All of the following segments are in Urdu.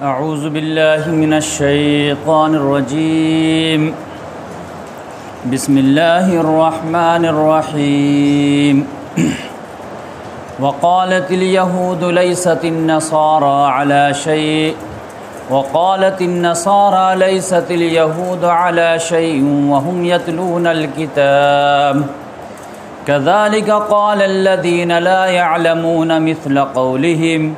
أعوذ بالله من الشيطان الرجيم. بسم الله الرحمن الرحيم. وقالت اليهود ليست النصارى على شيء. وقالت النصارى ليست اليهود على شيء وهم يتلون الكتاب. كذلك قال الذين لا يعلمون مثل قولهم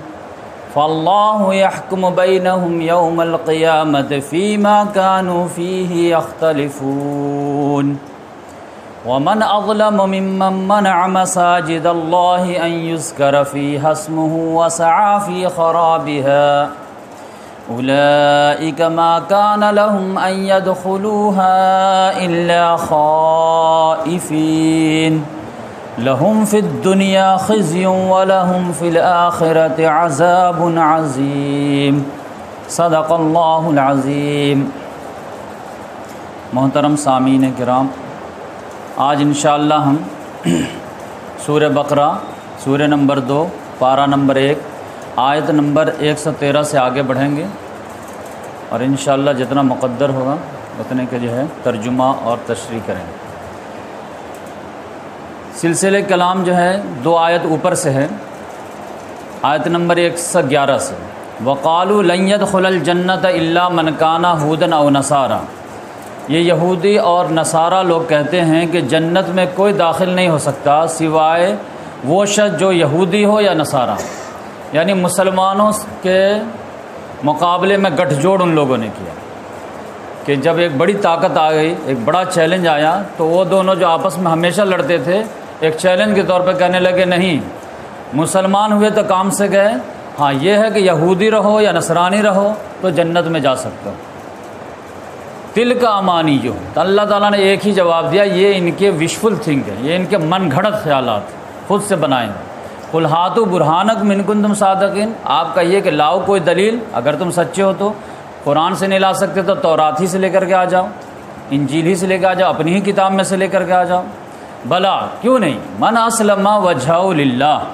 فالله يحكم بينهم يوم القيامة فيما كانوا فيه يختلفون. ومن أظلم ممن منع مساجد الله أن يذكر فيها اسمه وسعى في خرابها. أولئك ما كان لهم أن يدخلوها إلا خائفين. لهم في الدنيا خزي ولهم في الآخرة عذاب عظيم. صدق اللہ العظیم محترم سامعین کرام، آج انشاءاللہ ہم سورہ بقرہ، سورہ نمبر دو، پارہ نمبر ایک، آیت نمبر ایک سو تیرہ سے آگے بڑھیں گے۔ اور انشاءاللہ جتنا مقدر ہوگا، اتنے کے جو ہے ترجمہ اور تشریح کریں گے۔ سلسلہ کلام جو ہے دو آیت اوپر سے ہے۔ آیت نمبر ایک سو گیارہ سے۔ وقالو لنت خلل جنت اللہ منکانہ ہودن او نصارہ یہ یہودی اور نصارہ لوگ کہتے ہیں کہ جنت میں کوئی داخل نہیں ہو سکتا سوائے وہ شخص جو یہودی ہو یا نصارہ۔ یعنی مسلمانوں کے مقابلے میں گٹھ جوڑ ان لوگوں نے کیا۔ کہ جب ایک بڑی طاقت آ گئی، ایک بڑا چیلنج آیا، تو وہ دونوں جو آپس میں ہمیشہ لڑتے تھے ایک چیلنج کے طور پہ کہنے لگے نہیں، مسلمان ہوئے تو کام سے گئے ہاں یہ ہے کہ یہودی رہو یا نصرانی رہو تو جنت میں جا سکتے ہو۔ دل کا امانی جو تو اللہ تعالیٰ نے ایک ہی جواب دیا، یہ ان کے وشفل تھنک ہے یہ ان کے من گھڑت خیالات خود سے بنائیں الحات و برہانک منکن تم صادقین، آپ کہیے کہ لاؤ کوئی دلیل، اگر تم سچے ہو تو قرآن سے نہیں لا سکتے تو تورات ہی سے لے کر کے آ جاؤ، انجیل ہی سے لے کے آ جاؤ، اپنی ہی کتاب میں سے لے کر کے آ جاؤ۔ بلا کیوں نہیں؟ من اسلم وجہ اللہ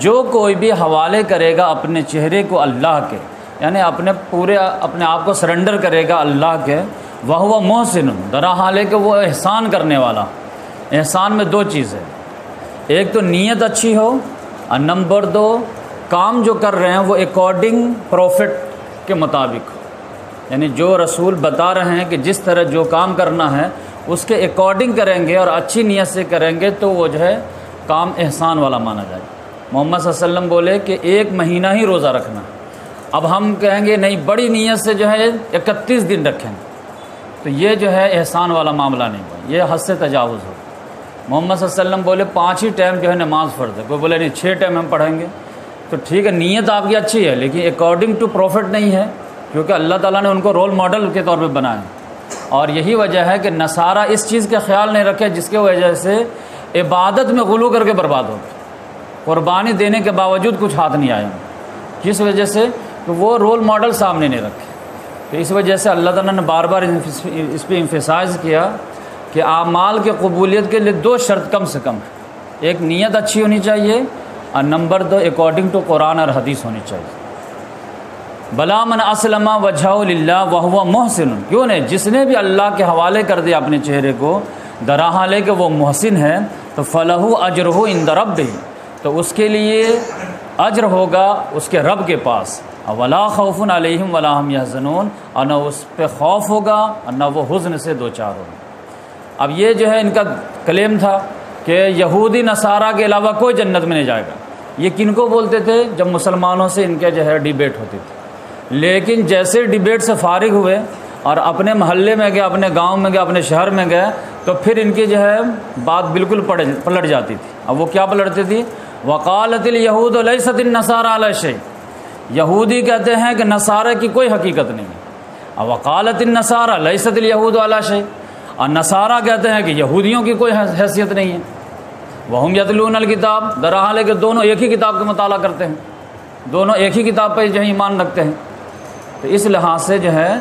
جو کوئی بھی حوالے کرے گا اپنے چہرے کو اللہ کے یعنی اپنے پورے، اپنے آپ کو سرنڈر کرے گا اللہ کے وہ ہوا محسن، درا حال ہے کہ وہ احسان کرنے والا۔ احسان میں دو چیز ہے ایک تو نیت اچھی ہو، اور نمبر دو، کام جو کر رہے ہیں وہ اکارڈنگ پروفٹ کے مطابق۔ ہو یعنی جو رسول بتا رہے ہیں کہ جس طرح جو کام کرنا ہے اس کے اکارڈنگ کریں گے اور اچھی نیت سے کریں گے تو وہ جو ہے کام احسان والا مانا جائے۔ محمد صلی اللہ علیہ وسلم بولے کہ ایک مہینہ ہی روزہ رکھنا۔ اب ہم کہیں گے نہیں، بڑی نیت سے جو ہے اکتیس دن رکھیں۔ تو یہ جو ہے احسان والا معاملہ نہیں ہوا۔ یہ حد سے تجاوز ہو۔ محمد صلی اللہ علیہ وسلم بولے، پانچ ہی ٹائم جو ہے نماز فرض ہے۔ کوئی بولے نہیں، چھ ٹائم ہم پڑھیں گے۔ تو ٹھیک ہے، نیت آپ کی اچھی ہے، لیکن اکارڈنگ ٹو پروفٹ نہیں ہے، کیونکہ اللہ تعالیٰ نے ان کو رول ماڈل کے طور پہ بنایا۔ اور یہی وجہ ہے کہ نصارہ اس چیز کا خیال نہیں رکھے جس کے وجہ سے عبادت میں غلو کر کے برباد ہو قربانی دینے کے باوجود کچھ ہاتھ نہیں آئے۔ جس وجہ سے وہ رول ماڈل سامنے نہیں رکھے۔ تو اس وجہ سے اللہ تعالیٰ نے بار بار اس پہ امفسائز کیا کہ اعمال کے قبولیت کے لیے دو شرط کم سے کم ایک نیت اچھی ہونی چاہیے اور نمبر دو اکارڈنگ ٹو قرآن اور حدیث ہونی چاہیے۔ بلا من اسلم وجہ اللہ وہ محسن۔ کیوں نہیں جس نے بھی اللہ کے حوالے کر دیا اپنے چہرے کو درا لے کہ وہ محسن ہے، تو فلاح اجر ہو ان درب بھی تو اس کے لیے اجر ہوگا اس کے رب کے پاس۔ ولا خوف علیہم ولاحم یا اور نہ اس پہ خوف ہوگا اور نہ وہ حزن سے دو چار ہوگا۔ اب یہ جو ہے ان کا کلیم تھا کہ یہودی نصارہ کے علاوہ کوئی جنت میں نہیں جائے گا۔ یہ کن کو بولتے تھے؟ جب مسلمانوں سے ان کے جو ہے ڈیبیٹ ہوتی تھی۔ لیکن جیسے ڈیبیٹ سے فارغ ہوئے اور اپنے محلے میں گئے، اپنے گاؤں میں گئے، اپنے شہر میں گئے، تو پھر ان کی جو ہے بات بالکل پلٹ جاتی تھی۔ اب وہ کیا پلٹتی تھی وکالت الہود علیہ صد النصارہ علیہ شیخ یہودی کہتے ہیں کہ نصارہ کی کوئی حقیقت نہیں ہے۔ اور وکالت النصارہ علیہ صد الہود علیہ شیخ اور نصارہ کہتے ہیں کہ یہودیوں کی کوئی حیثیت نہیں ہے۔ وہ یتلون الکتاب۔ درحال ہے کہ دونوں ایک ہی کتاب کا مطالعہ کرتے ہیں۔ دونوں ایک ہی کتاب پہ جو ہے ایمان رکھتے ہیں۔ تو اس لحاظ سے جو ہے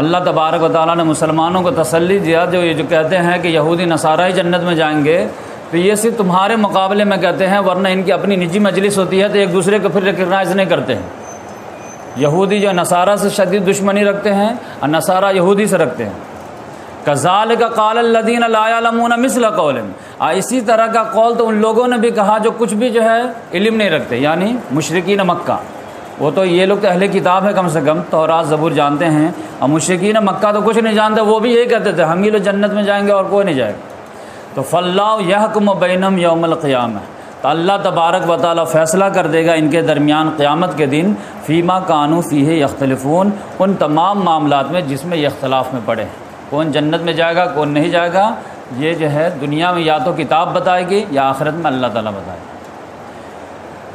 اللہ تبارک و تعالیٰ نے مسلمانوں کو تسلی دیا جو یہ جو کہتے ہیں کہ یہودی نصارہ ہی جنت میں جائیں گے، تو یہ صرف تمہارے مقابلے میں کہتے ہیں، ورنہ ان کی اپنی نجی مجلس ہوتی ہے تو ایک دوسرے کو پھر ریکگنائز نہیں کرتے۔ ہیں یہودی جو نصارہ سے شدید دشمنی رکھتے ہیں، اور نصارہ یہودی سے رکھتے ہیں۔ کزال کا قال الدین علامون مثل قول اسی طرح کا قول تو ان لوگوں نے بھی کہا جو کچھ بھی جو ہے علم نہیں رکھتے یعنی مشرقین مکہ۔ وہ تو یہ لوگ تو اہل کتاب ہے کم سے کم، تورات زبور جانتے ہیں۔ اور مشرقین مکہ تو کچھ نہیں جانتے، وہ بھی یہی کہتے تھے، ہم ہی لوگ جنت میں جائیں گے اور کوئی نہیں جائے گا۔ تو فلاح یہ و بینم یوم القیام ہے تو اللہ تبارک و تعالیٰ فیصلہ کر دے گا ان کے درمیان قیامت کے دن، فیما قانو فی ہے یختلفون، ان تمام معاملات میں جس میں یہ اختلاف میں پڑے۔ کون جنت میں جائے گا، کون نہیں جائے گا، یہ جو ہے دنیا میں یا تو کتاب بتائے گی یا آخرت میں اللہ تعالیٰ بتائے گا۔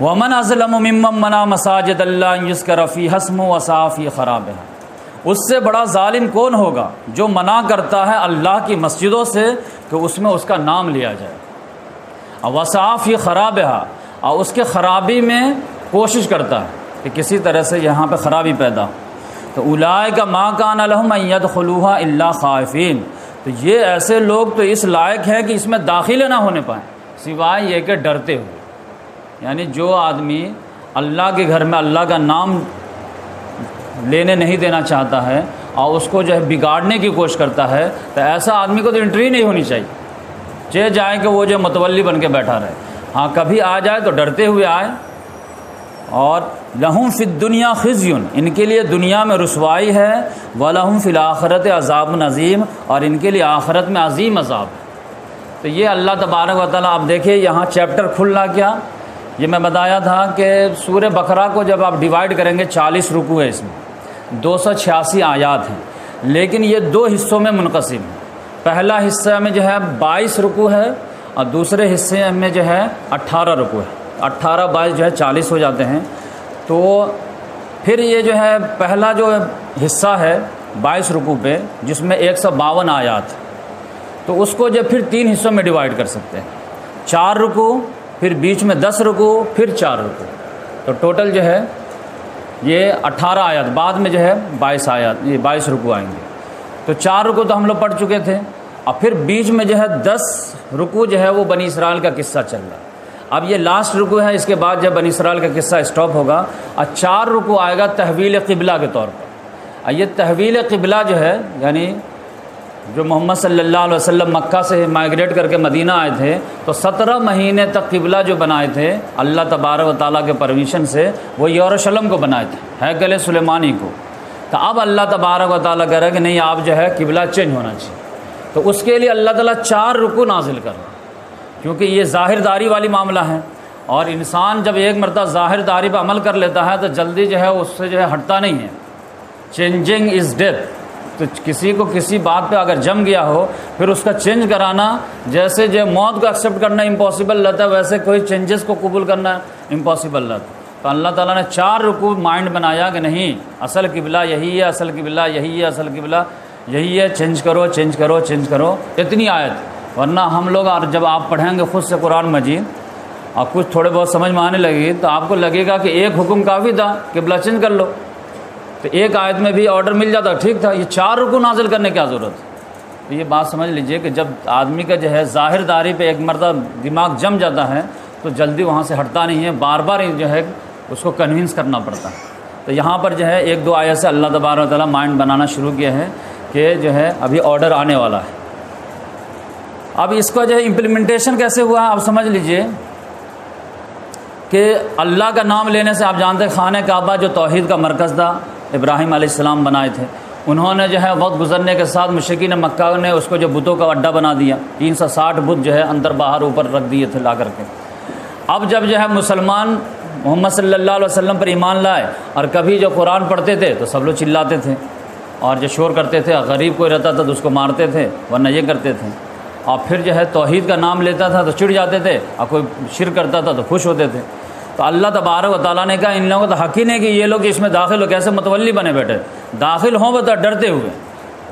ومن ازلم ممم منا مساجد اللہ یس کا رفیع حسم و صافی خراب ہے اس سے بڑا ظالم کون ہوگا جو منع کرتا ہے اللہ کی مسجدوں سے کہ اس میں اس کا نام لیا جائے۔ اور وصاف ہی خراب ہے اور اس کے خرابی میں کوشش کرتا ہے کہ کسی طرح سے یہاں پہ خرابی پیدا ہو۔ تو اولائے کا ماں کان الحمد خلوحہ اللہ خائفین۔ تو یہ ایسے لوگ تو اس لائق ہے کہ اس میں داخلے نہ ہونے پائیں، سوائے یہ کہ ڈرتے ہوئے یعنی جو آدمی اللہ کے گھر میں اللہ کا نام لینے نہیں دینا چاہتا ہے اور اس کو جو ہے بگاڑنے کی کوشش کرتا ہے، تو ایسا آدمی کو تو انٹری نہیں ہونی چاہیے۔ چہ جائے کہ وہ جو متولی بن کے بیٹھا رہے۔ ہاں کبھی آ جائے تو ڈرتے ہوئے آئے۔ اور لہم فی دنیا خزیون۔ ان کے لیے دنیا میں رسوائی ہے۔ و لہم فی الآخرت عذاب نظیم۔ اور ان کے لیے آخرت میں عظیم عذاب۔ ہے تو یہ اللہ تبارک و تعالیٰ، آپ دیکھیے یہاں چیپٹر کھلنا کیا؟ یہ میں بتایا تھا کہ سور بکرا کو جب آپ ڈیوائڈ کریں گے چالیس رکو ہے اس میں، دو سو چھیاسی آیات ہیں، لیکن یہ دو حصوں میں منقسم ہے پہلا حصہ میں جو ہے بائیس رکو ہے اور دوسرے حصے میں جو ہے اٹھارہ رکو ہے۔ اٹھارہ بائیس جو ہے چالیس ہو جاتے ہیں۔ تو پھر یہ جو ہے پہلا جو حصہ ہے بائیس رکو پہ، جس میں ایک سو باون آیات۔ تو اس کو جب پھر تین حصوں میں ڈیوائڈ کر سکتے ہیں۔ چار رکو پھر بیچ میں دس رکو، پھر چار رکو۔ تو ٹوٹل جو ہے، یہ اٹھارہ آیات، بعد میں جو ہے بائیس آیات، یہ بائیس رکو آئیں گے۔ تو چار رکو تو ہم لوگ پڑھ چکے تھے۔ اور پھر بیچ میں جو ہے دس رکو جو ہے وہ بنی اسرائیل کا قصہ چل رہا۔ ہے اب یہ لاسٹ رکو ہے، اس کے بعد جب بنی اسرائیل کا قصہ اسٹاپ ہوگا۔ اور چار رکو آئے گا تحویل قبلہ کے طور پر۔ اور یہ تحویل قبلہ جو ہے یعنی جو محمد صلی اللہ علیہ وسلم مکہ سے مائگریٹ کر کے مدینہ آئے تھے، تو سترہ مہینے تک قبلہ جو بنائے تھے، اللہ تبارک و تعالیٰ کے پرمیشن سے وہ یورشلم کو بنائے تھے ہیکل سلیمانی کو۔ تو اب اللہ تبارک و تعالیٰ کہہ رہا کہ نہیں، آپ جو ہے قبلہ چینج ہونا چاہیے۔ تو اس کے لیے اللہ تعالیٰ چار رکو نازل کر رہا کیونکہ یہ ظاہر داری والی معاملہ ہے۔ اور انسان جب ایک مرتبہ ظاہر داری پہ عمل کر لیتا ہے، تو جلدی جو ہے اس سے جو ہے ہٹتا نہیں ہے۔ چینجنگ از ڈیتھ تو کسی کو کسی بات پہ اگر جم گیا ہو، پھر اس کا چینج کرانا، جیسے جو موت کو ایکسیپٹ کرنا امپاسبل رہتا ہے، ویسے کوئی چینجز کو قبول کرنا امپاسبل رہتا تو اللہ تعالیٰ نے چار رکو مائنڈ بنایا کہ نہیں، اصل قبلہ یہی ہے، اصل قبلہ یہی ہے، اصل قبلہ یہی ہے چینج کرو چینج کرو چینج کرو۔ اتنی آیت۔ ورنہ ہم لوگ جب آپ پڑھیں گے خود سے قرآن مجید، اور کچھ تھوڑے بہت سمجھ میں آنے لگی، تو آپ کو لگے گا کہ ایک حکم کافی تھا، قبلہ چینج کر لو۔ تو ایک آیت میں بھی آرڈر مل جاتا، ٹھیک تھا، یہ چار رکو نازل کرنے کیا ضرورت؟ ہے تو یہ بات سمجھ لیجیے کہ جب آدمی کا جو ہے ظاہر داری پہ ایک مرتبہ دماغ جم جاتا ہے، تو جلدی وہاں سے ہٹتا نہیں ہے، بار بار جو ہے اس کو کنوینس کرنا پڑتا ہے۔ تو یہاں پر جو ہے ایک دو آیت سے اللہ تبار تعالیٰ مائنڈ بنانا شروع کیا ہے کہ جو ہے ابھی آرڈر آنے والا ہے۔ اب اس کا جو ہے امپلیمنٹیشن کیسے ہوا ہے آپ سمجھ لیجیے کہ اللہ کا نام لینے سے آپ جانتے ہیں، خانہ کعبہ جو توحید کا مرکز تھا ابراہیم علیہ السلام بنائے تھے۔ انہوں نے جو ہے وقت گزرنے کے ساتھ مشکین مکہ نے اس کو جو بتوں کا اڈا بنا دیا، تین سو ساٹھ بت جو ہے اندر باہر اوپر رکھ دیے تھے لا کر کے۔ اب جب جو ہے مسلمان محمد صلی اللہ علیہ وسلم پر ایمان لائے اور کبھی جو قرآن پڑھتے تھے تو سب لوگ چلاتے تھے اور جو شور کرتے تھے غریب کوئی رہتا تھا تو اس کو مارتے تھے، ورنہ یہ کرتے تھے۔ اور پھر جو ہے توحید کا نام لیتا تھا تو چڑ جاتے تھے اور کوئی شر کرتا تھا تو خوش ہوتے تھے۔ تو اللہ تبارک و تعالیٰ نے کہا، ان لوگوں کو تو حق ہی نہیں کہ یہ لوگ اس میں داخل ہو، کیسے متولی بنے بیٹھے؟ داخل ہوں بتا ڈرتے ہوئے۔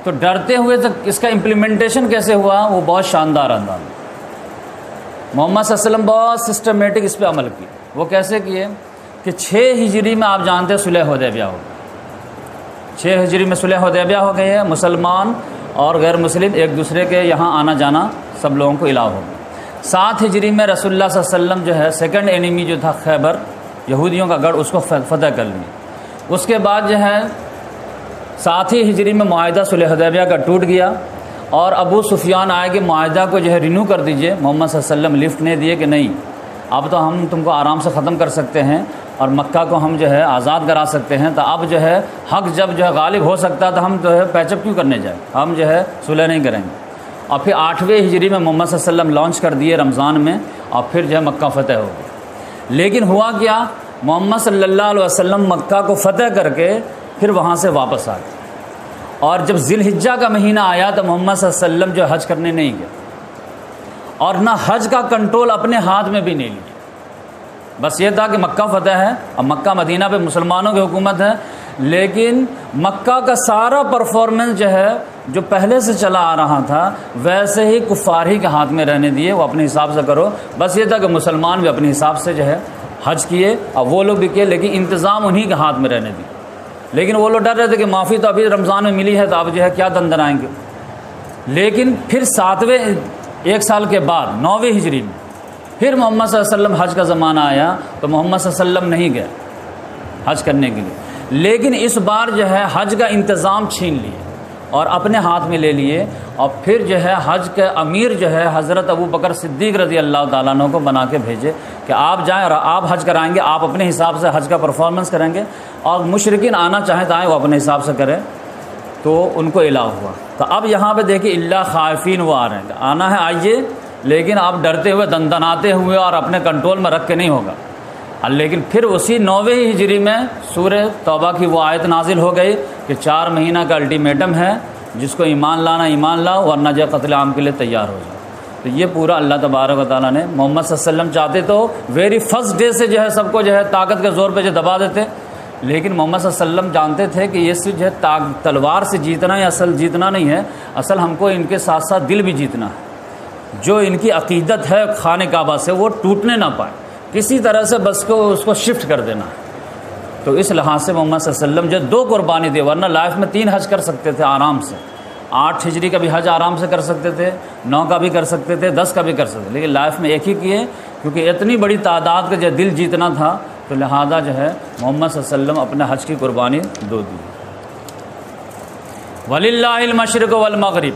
تو ڈرتے ہوئے تو اس کا امپلیمنٹیشن کیسے ہوا؟ وہ بہت شاندار انداز۔ محمد صلی اللہ علیہ وسلم بہت سسٹمیٹک اس پہ عمل کی۔ وہ کیسے کیے؟ کہ چھ ہجری میں آپ جانتے ہیں صلح حدیبیہ ہو چھ ہجری میں صلح حدیبیہ ہو گئی ہے مسلمان اور غیر مسلم ایک دوسرے کے یہاں آنا جانا سب لوگوں کو علاو ہو گیا۔ سات ہجری میں رسول اللہ صلی اللہ علیہ وسلم جو ہے سیکنڈ اینیمی جو تھا خیبر، یہودیوں کا گڑھ، اس کو فتح کر لی اس کے بعد جو ہے، ساتھ ہی ہجری میں معاہدہ صلح حدیبیہ کا ٹوٹ گیا۔ اور ابو سفیان آئے کہ معاہدہ کو جو ہے رینیو کر دیجیے۔ محمد صلی اللہ علیہ وسلم لفٹ نہیں دیے کہ نہیں، اب تو ہم تم کو آرام سے ختم کر سکتے ہیں۔ اور مکہ کو ہم جو ہے، آزاد کرا سکتے ہیں۔ تو اب جو ہے، حق جب جو ہے، غالب ہو سکتا ہے، تو ہم جو ہے پیچ اپ کیوں کرنے جائیں؟ ہم جو ہے، صلح نہیں کریں گے۔ اور پھر آٹھویں ہجری میں محمد صلی اللہ علیہ وسلم لانچ کر دیے رمضان میں اور پھر جو ہے مکہ فتح ہو گیا۔ لیکن ہوا کیا؟ محمد صلی اللہ علیہ وسلم مکہ کو فتح کر کے پھر وہاں سے واپس آ گئے۔ اور جب ذی الحجہ کا مہینہ آیا تو محمد صلی اللہ علیہ وسلم جو حج کرنے نہیں گیا اور نہ حج کا کنٹرول اپنے ہاتھ میں بھی نہیں لیا۔ بس یہ تھا کہ مکہ فتح ہے اور مکہ مدینہ پہ مسلمانوں کی حکومت ہے۔ لیکن مکہ کا سارا پرفارمنس جو ہے، جو پہلے سے چلا آ رہا تھا، ویسے ہی کفار ہی کے ہاتھ میں رہنے دیے، وہ اپنے حساب سے کرو۔ بس یہ تھا کہ مسلمان بھی اپنے حساب سے جو ہے حج کیے اور وہ لوگ بھی کیے، لیکن انتظام انہی کے ہاتھ میں رہنے دیے۔ لیکن وہ لوگ ڈر رہے تھے کہ معافی تو ابھی رمضان میں ملی ہے، تو اب جو ہے کیا دندر آئیں گے۔ لیکن پھر ساتویں، ایک سال کے بعد، نویں ہجری میں، پھر محمد صلی اللہ علیہ وسلم حج کا زمانہ آیا، تو محمد صلی اللہ علیہ وسلم نہیں گئے حج کرنے کے لیے۔ لیکن اس بار جو ہے حج کا انتظام چھین لیے اور اپنے ہاتھ میں لے لیے اور پھر جو ہے حج کے امیر جو ہے حضرت ابو بکر صدیق رضی اللہ تعالیٰ عنہ کو بنا کے بھیجے کہ آپ جائیں اور آپ حج کرائیں گے، آپ اپنے حساب سے حج کا پرفارمنس کریں گے اور مشرقین آنا چاہیں تو آئیں وہ اپنے حساب سے کریں۔ تو ان کو الا ہوا۔ تو اب یہاں پہ دیکھیں اللہ خائفین وہ آ رہے ہیں۔ آنا ہے، آئیے، لیکن آپ ڈرتے ہوئے، دندناتے ہوئے اور اپنے کنٹرول میں رکھ کے نہیں ہوگا۔ لیکن پھر اسی نویں ہجری میں سورہ توبہ کی وہ آیت نازل ہو گئی کہ چار مہینہ کا الٹیمیٹم ہے، جس کو ایمان لانا ایمان لاؤ ورنہ جو قتل عام کے لیے تیار ہو جائے تو یہ پورا اللہ تبارک و تعالیٰ نے محمد صلی اللہ علیہ وسلم چاہتے تو ویری فرسٹ ڈے سے جو ہے سب کو جو ہے طاقت کے زور پہ جو دبا دیتے۔ لیکن محمد صلی اللہ علیہ وسلم جانتے تھے کہ یہ صرف جو ہے تلوار سے جیتنا یا اصل جیتنا نہیں ہے، اصل ہم کو ان کے ساتھ ساتھ دل بھی جیتنا ہے۔ جو ان کی عقیدت ہے خانہ کعبہ سے وہ ٹوٹنے نہ پائے۔ کسی طرح سے بس کو اس کو شفٹ کر دینا۔ تو اس لحاظ سے محمد صلی اللہ علیہ وسلم جو دو قربانی دی ورنہ لائف میں تین حج کر سکتے تھے آرام سے۔ آٹھ ہجری کا بھی حج آرام سے کر سکتے تھے، نو کا بھی کر سکتے تھے، دس کا بھی کر سکتے تھے۔ لیکن لائف میں ایک ہی کیے، کیونکہ اتنی بڑی تعداد کا جو دل جیتنا تھا، تو لہذا جو ہے محمد صلی اللہ علیہ وسلم اپنے حج کی قربانی دو دی۔ ولی اللہ المشرق والمغرب۔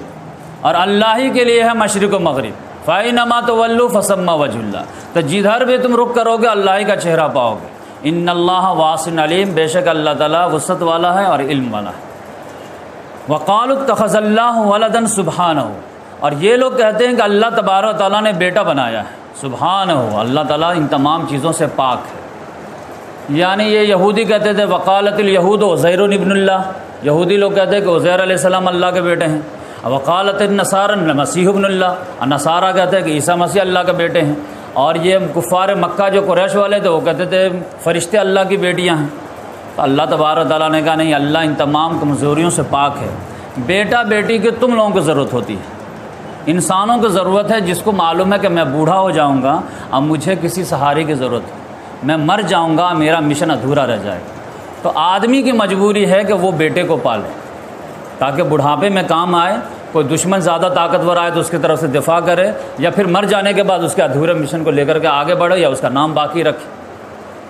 اور اللہ ہی کے لیے ہے مشرق و مغرب۔ فائی نما تو ولو فسما وج اللہ تو جدھر بھی تم رخ کرو گے، اللہ کا چہرہ پاؤ گے۔ ان اللہ واسن علیم بے شک اللہ تعالیٰ وسط والا ہے اور علم والا ہے۔ وقال التخذ اللہ ولدن سبحان ہو اور یہ لوگ کہتے ہیں کہ اللہ تبار و تعالیٰ نے بیٹا بنایا ہے۔ سبحان ہو اللہ تعالیٰ ان تمام چیزوں سے پاک ہے۔ یعنی یہ یہودی کہتے تھے، وقالت الہود و زیر ابن اللہ یہودی لوگ کہتے ہیں کہ عزیر علیہ السلام اللہ کے بیٹے ہیں۔ وقالت النصار مسیح ابن اللہ نصارہ کہتے ہیں کہ عیسیٰ مسیح اللہ کے بیٹے ہیں۔ اور یہ کفار مکہ جو قریش والے تھے، وہ کہتے تھے فرشتے اللہ کی بیٹیاں ہیں۔ اللہ تبار تعالیٰ نے کہا، نہیں، اللہ ان تمام کمزوریوں سے پاک ہے۔ بیٹا، بیٹی کی تم لوگوں کو ضرورت ہوتی ہے۔ انسانوں کو ضرورت ہے، جس کو معلوم ہے کہ میں بوڑھا ہو جاؤں گا، اب مجھے کسی سہارے کی ضرورت ہے۔ میں مر جاؤں گا، میرا مشن ادھورا رہ جائے۔ تو آدمی کی مجبوری ہے کہ وہ بیٹے کو پالے۔ تاکہ بڑھاپے میں کام آئے، کوئی دشمن زیادہ طاقتور آئے تو اس کی طرف سے دفاع کرے، یا پھر مر جانے کے بعد اس کے ادھورے مشن کو لے کر کے آگے بڑھے یا اس کا نام باقی رکھے۔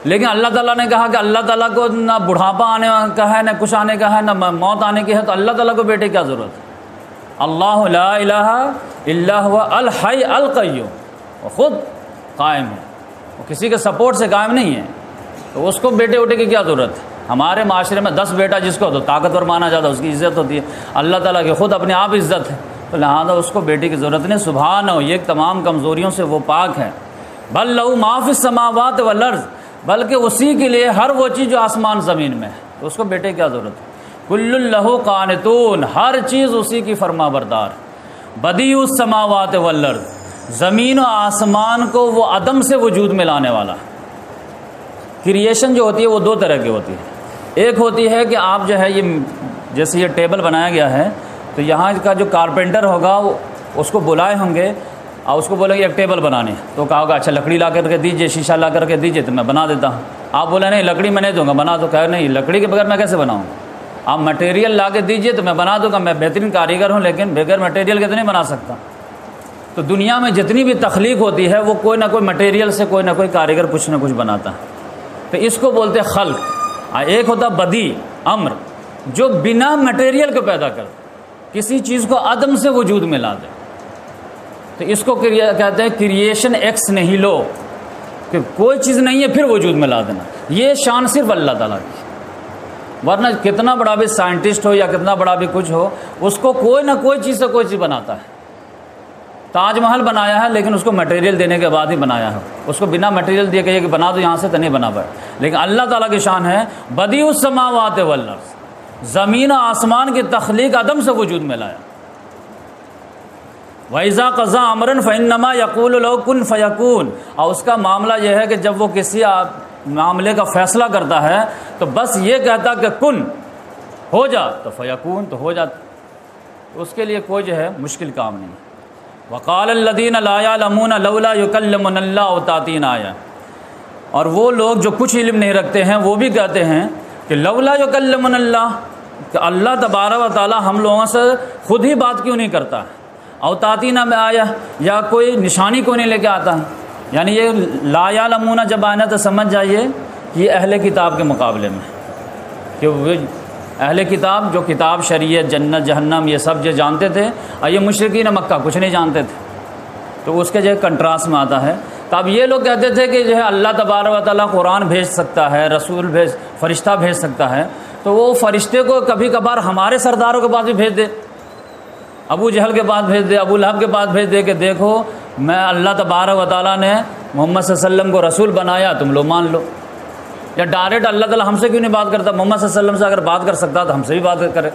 لیکن اللہ تعالیٰ نے کہا کہ اللہ تعالیٰ کو نہ بڑھاپا آنے کا ہے، نہ کچھ آنے کا ہے، نہ موت آنے کی ہے، تو اللہ تعالیٰ کو بیٹے کیا ضرورت ہے؟ اللہ لا الہ اللہ الحی القیو وہ خود قائم ہے۔ وہ کسی کے سپورٹ سے قائم نہیں ہے، تو اس کو بیٹے وٹے کی کیا ضرورت ہے؟ ہمارے معاشرے میں دس بیٹا جس کو تو طاقتور مانا جاتا ہے، اس کی عزت ہوتی ہے۔ اللہ تعالیٰ کی خود اپنے آپ عزت ہے۔ تو لہٰذا اس کو بیٹی کی ضرورت نہیں۔ سبحان ہو یہ تمام کمزوریوں سے وہ پاک ہے۔ بل لہو معاف سماوات و لرض بلکہ اسی کے لیے ہر وہ چیز جو آسمان زمین میں ہے۔ تو اس کو بیٹے کیا ضرورت ہے؟ کل اللہ قانتون، ہر چیز اسی کی فرما بردار۔ بدی اس سماوات و لرض زمین و آسمان کو وہ عدم سے وجود میں لانے والا۔ کریشن جو ہوتی ہے وہ دو طرح کی ہوتی ہے۔ ایک ہوتی ہے کہ آپ جو ہے یہ جیسے یہ ٹیبل بنایا گیا ہے، تو یہاں کا جو کارپینٹر ہوگا، وہ اس کو بلائے ہوں گے، اور اس کو بولیں گے ایک ٹیبل بنانے۔ تو کہا ہوگا اچھا لکڑی لا کر کے دیجیے شیشہ لا کر کے دیجیے تو میں بنا دیتا ہوں۔ آپ بولے، نہیں، لکڑی میں نہیں دوں گا، بنا تو کہ نہیں، لکڑی کے بغیر میں کیسے بناؤں؟ آپ مٹیریل لا کے دیجیے تو میں بنا دوں گا۔ میں بہترین کاریگر ہوں، لیکن بغیر مٹیریل کے تو نہیں بنا سکتا۔ تو دنیا میں جتنی بھی تخلیق ہوتی ہے، وہ کوئی نہ کوئی مٹیریل سے کوئی نہ کوئی کاریگر کچھ نہ کچھ بناتا ہے۔ تو اس کو بولتے خلق۔ ایک ہوتا بدی، امر، جو بنا مٹیریل کو پیدا کر کسی چیز کو عدم سے وجود میں لا دے۔ تو اس کو کہتے ہیں کریشن ایکس نہیں لو۔ کہ کوئی چیز نہیں ہے، پھر وجود میں لا دینا۔ یہ شان صرف اللہ تعالیٰ کی۔ ورنہ کتنا بڑا بھی سائنٹسٹ ہو یا کتنا بڑا بھی کچھ ہو، اس کو کوئی نہ کوئی چیز سے کوئی چیز بناتا ہے۔ تاج محل بنایا ہے، لیکن اس کو مٹیریل دینے کے بعد ہی بنایا ہے۔ اس کو بنا مٹیریل دیے کہ یہ بنا دو، یہاں سے تو نہیں بنا پائے لیکن اللہ تعالیٰ کی شان ہے بدی اس سماوات زمین و آسمان کی تخلیق عدم سے وجود میں لایا۔ ویزا قزا امرن فنما یقول کن فیقون اور اس کا معاملہ یہ ہے کہ جب وہ کسی معاملے کا فیصلہ کرتا ہے، تو بس یہ کہتا کہ کن، ہو جا۔ تو فیقون تو ہو جاتا اس کے لیے کوئی جو ہے مشکل کام نہیں۔ وقال الدین لمون لولا یکلمن اللہ تعطین آیا اور وہ لوگ جو کچھ علم نہیں رکھتے ہیں، وہ بھی کہتے ہیں کہ لولا یکلمن اللہ، کہ اللہ تبارہ و تعالیٰ ہم لوگوں سے خود ہی بات کیوں نہیں کرتا؟ ہے اوتاتینہ میں آیا یا کوئی نشانی کیوں نہیں لے کے آتا؟ یعنی یہ لا یا لمونہ جب آنا تو سمجھ جائیے کہ یہ اہل کتاب کے مقابلے میں، کہ وہ اہل کتاب جو کتاب، شریعت، جنت، جہنم، یہ سب جو جانتے تھے، اور یہ مشرقین مکہ کچھ نہیں جانتے تھے۔ تو اس کے جو ہے کنٹراسٹ میں آتا ہے۔ تو اب یہ لوگ کہتے تھے کہ جو ہے اللہ تبار و تعالیٰ قرآن بھیج سکتا ہے، رسول بھیج، فرشتہ بھیج سکتا ہے۔ تو وہ فرشتے کو کبھی کبھار ہمارے سرداروں کے پاس بھی بھیج دے۔ ابو جہل کے پاس بھیج دے، ابو الحب کے پاس بھیج دے کہ دیکھو، میں اللہ تبارک و تعالیٰ نے محمد صلی اللہ علیہ وسلم کو رسول بنایا، تم لوگ مان لو۔ یا ڈائریکٹ اللہ تعالیٰ ہم سے کیوں نہیں بات کرتا؟ محمد صلی اللہ علیہ وسلم سے اگر بات کر سکتا تو ہم سے بھی بات کرے۔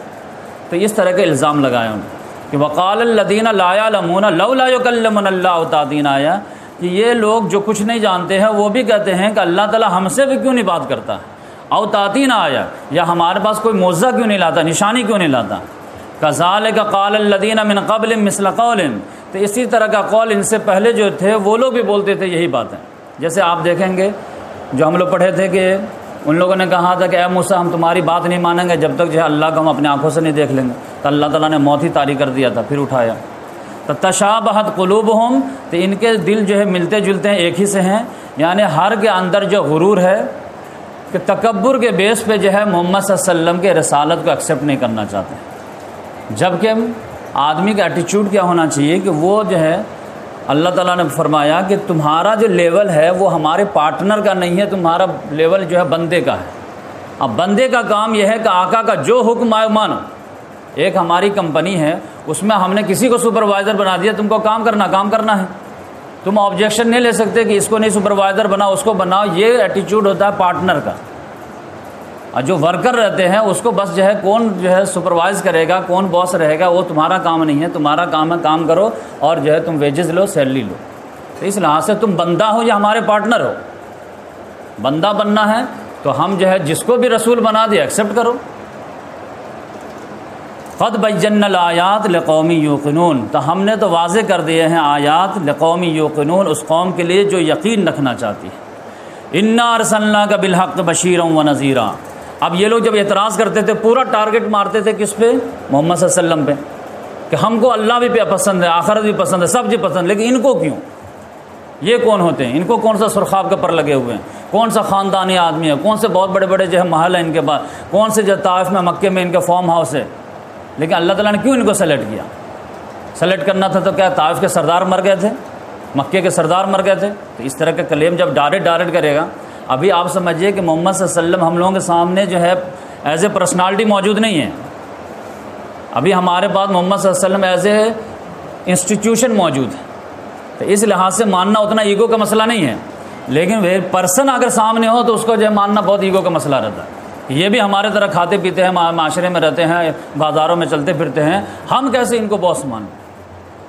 تو اس طرح کے الزام لگائے انہوں کہ وقال الدین لایا لمون کلمن اللہ تعدین آیا۔ کہ یہ لوگ جو کچھ نہیں جانتے ہیں وہ بھی کہتے ہیں کہ اللہ تعالیٰ ہم سے بھی کیوں نہیں بات کرتا؟ او تعطین آیا۔ یا ہمارے پاس کوئی موضاء کیوں نہیں لاتا؟ نشانی کیوں نہیں لاتا؟ کزال کا قال الدین من قبل مثل قول۔ تو اسی طرح کا قول ان سے پہلے جو تھے وہ لوگ بھی بولتے تھے، یہی باتیں۔ جیسے آپ دیکھیں گے جو ہم لوگ پڑھے تھے کہ ان لوگوں نے کہا تھا کہ اے موسیٰ، ہم تمہاری بات نہیں مانیں گے، جب تک جو ہے اللہ کو ہم اپنے آنکھوں سے نہیں دیکھ لیں گے۔ تو اللہ تعالیٰ نے موت ہی طاری کر دیا تھا، پھر اٹھایا۔ تو تشابہت قلوب ہوں تو ان کے دل جو ہے ملتے جلتے ہیں ایک ہی سے ہیں۔ یعنی ہر کے اندر جو غرور ہے، کہ تکبر کے بیس پہ جو ہے محمد صلی اللہ علیہ وسلم کے رسالت کو ایکسیپٹ نہیں کرنا چاہتے۔ جبکہ آدمی کا ایٹیچیوڈ کیا ہونا چاہیے کہ وہ جو ہے اللہ تعالیٰ نے فرمایا کہ تمہارا جو لیول ہے وہ ہمارے پارٹنر کا نہیں ہے، تمہارا لیول جو ہے بندے کا ہے۔ اب بندے کا کام یہ ہے کہ آقا کا جو حکم آئے، مانو۔ ایک ہماری کمپنی ہے، اس میں ہم نے کسی کو سپروائزر بنا دیا، تم کو کام کرنا کام کرنا ہے۔ تم آبجیکشن نہیں لے سکتے کہ اس کو نہیں سپروائزر بناؤ، اس کو بناؤ، یہ ایٹیچیوڈ ہوتا ہے پارٹنر کا۔ اور جو ورکر رہتے ہیں، اس کو بس جو ہے کون جو ہے سپروائز کرے گا، کون باس رہے گا، وہ تمہارا کام نہیں ہے۔ تمہارا کام ہے کام کرو اور جو ہے تم ویجز لو سیلری لو۔ تو اس لحاظ سے تم بندہ ہو یا ہمارے پارٹنر ہو، بندہ بننا ہے تو ہم جو ہے جس کو بھی رسول بنا دے ایکسیپٹ کرو۔ قد بجن الآیات لقومی یوقنون تو ہم نے تو واضح کر دیے ہیں آیات لقومی یوقنون، اس قوم کے لیے جو یقین رکھنا چاہتی ہے۔ انا ارسلنا کا بالحق بشیر و نذیرہ اب یہ لوگ جب اعتراض کرتے تھے، پورا ٹارگٹ مارتے تھے کس پہ؟ محمد صلی اللہ علیہ وسلم پہ، کہ ہم کو اللہ بھی پسند ہے، آخرت بھی پسند ہے، سب چیز پسند، لیکن ان کو کیوں؟ یہ کون ہوتے ہیں؟ ان کو کون سا سرخاب کے پر لگے ہوئے ہیں؟ کون سا خاندانی آدمی ہے؟ کون سے بہت بڑے بڑے جو ہے محل ہیں ان کے پاس؟ کون سے جو طائف میں، مکے میں ان کے فارم ہاؤس ہے؟ لیکن اللہ تعالیٰ نے کیوں ان کو سلیکٹ کیا؟ سلیکٹ کرنا تھا تو کیا طائف کے سردار مر گئے تھے؟ مکے کے سردار مر گئے تھے؟ تو اس طرح کا کلیم جب ڈائریکٹ ڈائریکٹ کرے گا ابھی آپ سمجھیے کہ محمد صلی اللہ علیہ وسلم ہم لوگوں کے سامنے جو ہے ایز اے پرسنالٹی موجود نہیں ہے ابھی ہمارے پاس محمد صلی اللہ علیہ وسلم ایز اے انسٹیٹیوشن موجود ہے تو اس لحاظ سے ماننا اتنا ایگو کا مسئلہ نہیں ہے۔ لیکن وہ پرسن اگر سامنے ہو تو اس کو جو ہے ماننا بہت ایگو کا مسئلہ رہتا ہے۔ یہ بھی ہمارے طرح کھاتے پیتے ہیں معاشرے میں رہتے ہیں، بازاروں میں چلتے پھرتے ہیں۔ ہم کیسے ان کو باس مانیں؟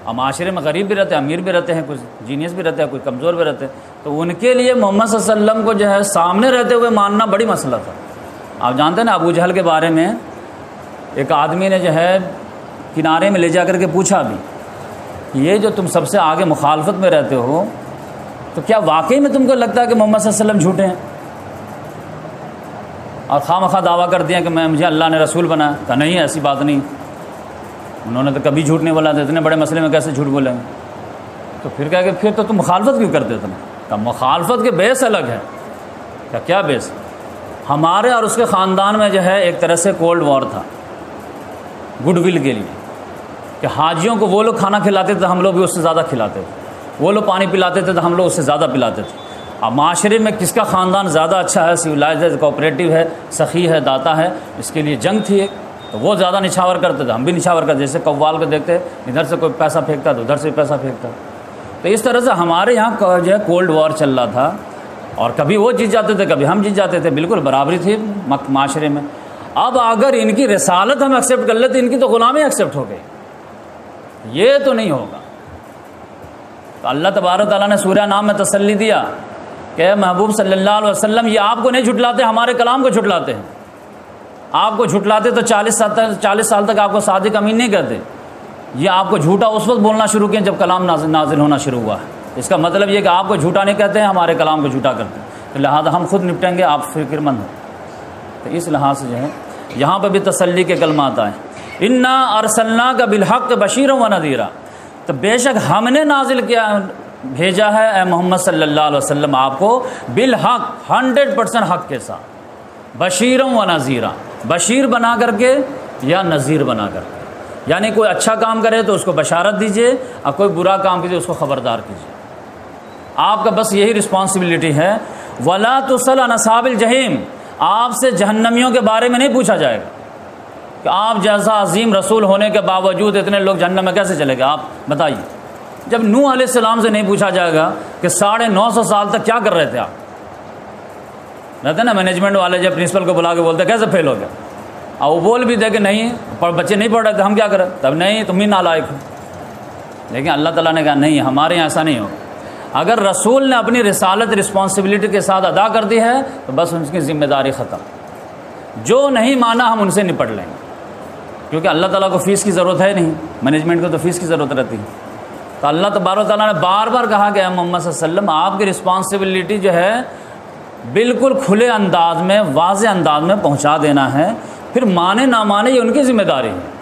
اور معاشرے میں غریب بھی رہتے ہیں، امیر بھی رہتے ہیں، کچھ جینیس بھی رہتے ہیں کوئی کمزور بھی رہتے ہیں۔ تو ان کے لیے محمد صلی اللہ علیہ وسلم کو جو ہے سامنے رہتے ہوئے ماننا بڑی مسئلہ تھا۔ آپ جانتے ہیں نا ابو جہل کے بارے میں ایک آدمی نے جو ہے کنارے میں لے جا کر کے پوچھا بھی یہ جو تم سب سے آگے مخالفت میں رہتے ہو، تو کیا واقعی میں تم کو لگتا ہے کہ محمد صلی اللہ علیہ وسلم جھوٹے ہیں؟ اور خواہ مخواہ دعویٰ کر دیا کہ میں مجھے اللہ نے رسول بنا۔ کہا نہیں، ایسی بات نہیں۔ انہوں نے تو کبھی جھوٹ نہیں بولا تھا، اتنے بڑے مسئلے میں کیسے جھوٹ بولیں؟ گے تو پھر کہا کہ پھر تو تم مخالفت کیوں کرتے تم کہا مخالفت کے بیس الگ ہے کیا کیا بیس؟ ہمارے اور اس کے خاندان میں جو ہے ایک طرح سے کولڈ وار تھا۔ گڈ ول کے لیے۔ کہ حاجیوں کو وہ لوگ کھانا کھلاتے تھے ہم لوگ بھی اس سے زیادہ کھلاتے تھے۔ وہ لوگ پانی پلاتے تھے تو ہم لوگ اس سے زیادہ پلاتے تھے۔ اب معاشرے میں کس کا خاندان زیادہ اچھا ہے؟ سویلائز ہے کوآپریٹو ہے، سخی ہے، داتا ہے۔ اس کے لیے جنگ تھی ایک۔ تو وہ زیادہ نچھاور کرتے تھے۔ ہم بھی نچھاور کرتے جیسے قوال کو دیکھتے ادھر سے کوئی پیسہ پھینکتا تو ادھر سے پیسہ پھینکتا۔ تو اس طرح سے ہمارے یہاں جو ہے کولڈ وار چل رہا تھا اور کبھی وہ جیت جاتے تھے، کبھی ہم جیت جاتے تھے، بالکل برابری تھی معاشرے میں۔ اب اگر ان کی رسالت ہم ایکسیپٹ کر لیتے، ان کی تو غلامی ایکسیپٹ ہو گئی۔ یہ تو نہیں ہوگا۔ تو اللہ تبارک تعالیٰ نے سوریہ نام میں تسلی دیا کہ محبوب صلی اللہ علیہ وسلم، یہ آپ کو نہیں جھٹلاتے، ہمارے کلام کو جھٹلاتے ہیں۔ آپ کو جھٹلاتے تو چالیس سال تک، چالیس سال تک آپ کو صادق امین نہیں کرتے یہ آپ کو جھوٹا اس وقت بولنا شروع کیا جب کلام نازل ہونا شروع ہوا۔ ہے اس کا مطلب یہ کہ آپ کو جھوٹا نہیں کہتے ہیں، ہمارے کلام کو جھوٹا کرتے ہیں۔ تو لہٰذا ہم خود نپٹیں گے، آپ فکر مند ہوں۔ تو اس لحاظ سے جو ہے، یہاں پہ بھی تسلی کے کلمات آئے۔ انا ارسلنا کا بالحق بشیر و نذیرہ تو بے شک ہم نے نازل کیا، بھیجا ہے اے محمد صلی اللہ علیہ وسلم، آپ کو بالحق، ہنڈریڈ پرسینٹ حق کے ساتھ۔ بشیرم و نذیرہ بشیر بنا کر کے یا نذیر بنا کر کے۔ یعنی کوئی اچھا کام کرے تو اس کو بشارت دیجیے اور کوئی برا کام کیجیے اس کو خبردار کیجیے آپ کا بس یہی رسپانسبلٹی ہے۔ ولا تو نصاب الجہیم آپ سے جہنمیوں کے بارے میں نہیں پوچھا جائے گا۔ کہ آپ جیسا عظیم رسول ہونے کے باوجود اتنے لوگ جہنم میں کیسے چلے گئے؟ آپ بتائیے۔ جب نو علیہ السلام سے نہیں پوچھا جائے گا کہ ساڑھے نو سو سال تک کیا کر رہے تھے آپ؟ رہتے نا مینجمنٹ والے جب پرنسپل کو بلا کے بولتے کیسے فیل ہو گیا؟ اور وہ بول بھی دے کہ نہیں بچے نہیں پڑھ رہے تھے ہم کیا کریں؟ تب نہیں، تم ہی نالائق ہو۔ لیکن اللہ تعالیٰ نے کہا، نہیں، ہمارے یہاں ایسا نہیں ہوگا اگر رسول نے اپنی رسالت رسپانسبلٹی کے ساتھ ادا کر دی ہے، تو بس ان کی ذمہ داری ختم۔ جو نہیں مانا، ہم ان سے نپٹ لیں گے۔ کیونکہ اللہ تعالیٰ کو فیس کی ضرورت ہے نہیں۔ مینجمنٹ کو تو فیس کی ضرورت رہتی ہے۔ تو اللہ تبار و تعالیٰ نے بار بار کہا کہ اے محمد صلی اللہ علیہ وسلم، آپ کی رسپانسبلٹی جو ہے، بالکل کھلے انداز میں، واضح انداز میں پہنچا دینا ہے۔ پھر مانے نہ مانے یہ ان کی ذمہ داری ہے۔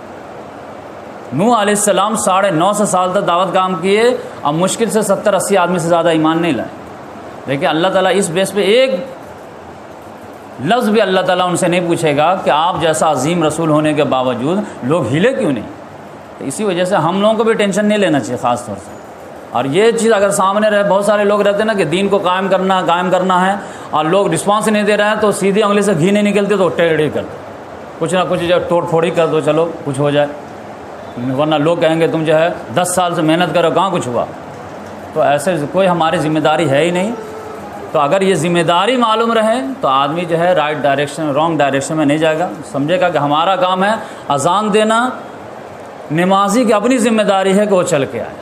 نو علیہ السلام ساڑھے نو سو سال تک دعوت کام کیے اور مشکل سے ستر اسی آدمی سے زیادہ ایمان نہیں لائے۔ لیکن اللہ تعالیٰ اس بیس پہ ایک لفظ بھی اللہ تعالیٰ ان سے نہیں پوچھے گا کہ آپ جیسا عظیم رسول ہونے کے باوجود لوگ ہلے کیوں نہیں؟ تو اسی وجہ سے ہم لوگوں کو بھی ٹینشن نہیں لینا چاہیے خاص طور سے۔ اور یہ چیز اگر سامنے رہے، بہت سارے لوگ رہتے ہیں نا کہ دین کو قائم کرنا قائم کرنا ہے اور لوگ رسپانس نہیں دے رہے ہیں تو سیدھی انگلی سے گھی نہیں نکلتے تو ٹیڑھی کر دو کچھ نہ کچھ جو توڑ پھوڑی کر دو، چلو کچھ ہو جائے۔ ورنہ لوگ کہیں گے تم جو ہے دس سال سے محنت کرو، کہاں کچھ ہوا؟ تو ایسے کوئی ہماری ذمہ داری ہے ہی نہیں۔ تو اگر یہ ذمہ داری معلوم رہے تو آدمی جو ہے رائٹ ڈائریکشن رانگ ڈائریکشن میں نہیں جائے گا۔ سمجھے گا کہ ہمارا کام ہے اذان دینا۔ نمازی کی اپنی ذمہ داری ہے کہ وہ چل کے آئے۔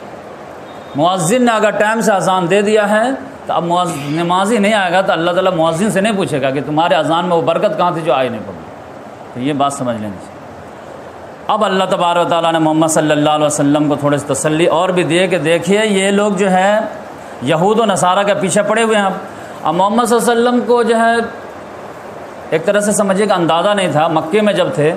مؤذن نے اگر ٹائم سے اذان دے دیا ہے تو اب نمازی نہیں آئے گا تو اللہ تعالیٰ مؤذن سے نہیں پوچھے گا کہ تمہارے اذان میں وہ برکت کہاں تھی جو آئے نہیں۔ پڑی تو یہ بات سمجھ لیں گے۔ اب اللہ تبار و تعالیٰ نے محمد صلی اللہ علیہ وسلم کو تھوڑے سے تسلی اور بھی دیے کہ دیکھیے، یہ لوگ جو ہے، یہود و نصارہ کے پیچھے پڑے ہوئے ہیں۔ اب محمد صلی اللہ علیہ وسلم کو جو ہے، ایک طرح سے سمجھیے کہ اندازہ نہیں تھا۔ مکے میں جب تھے،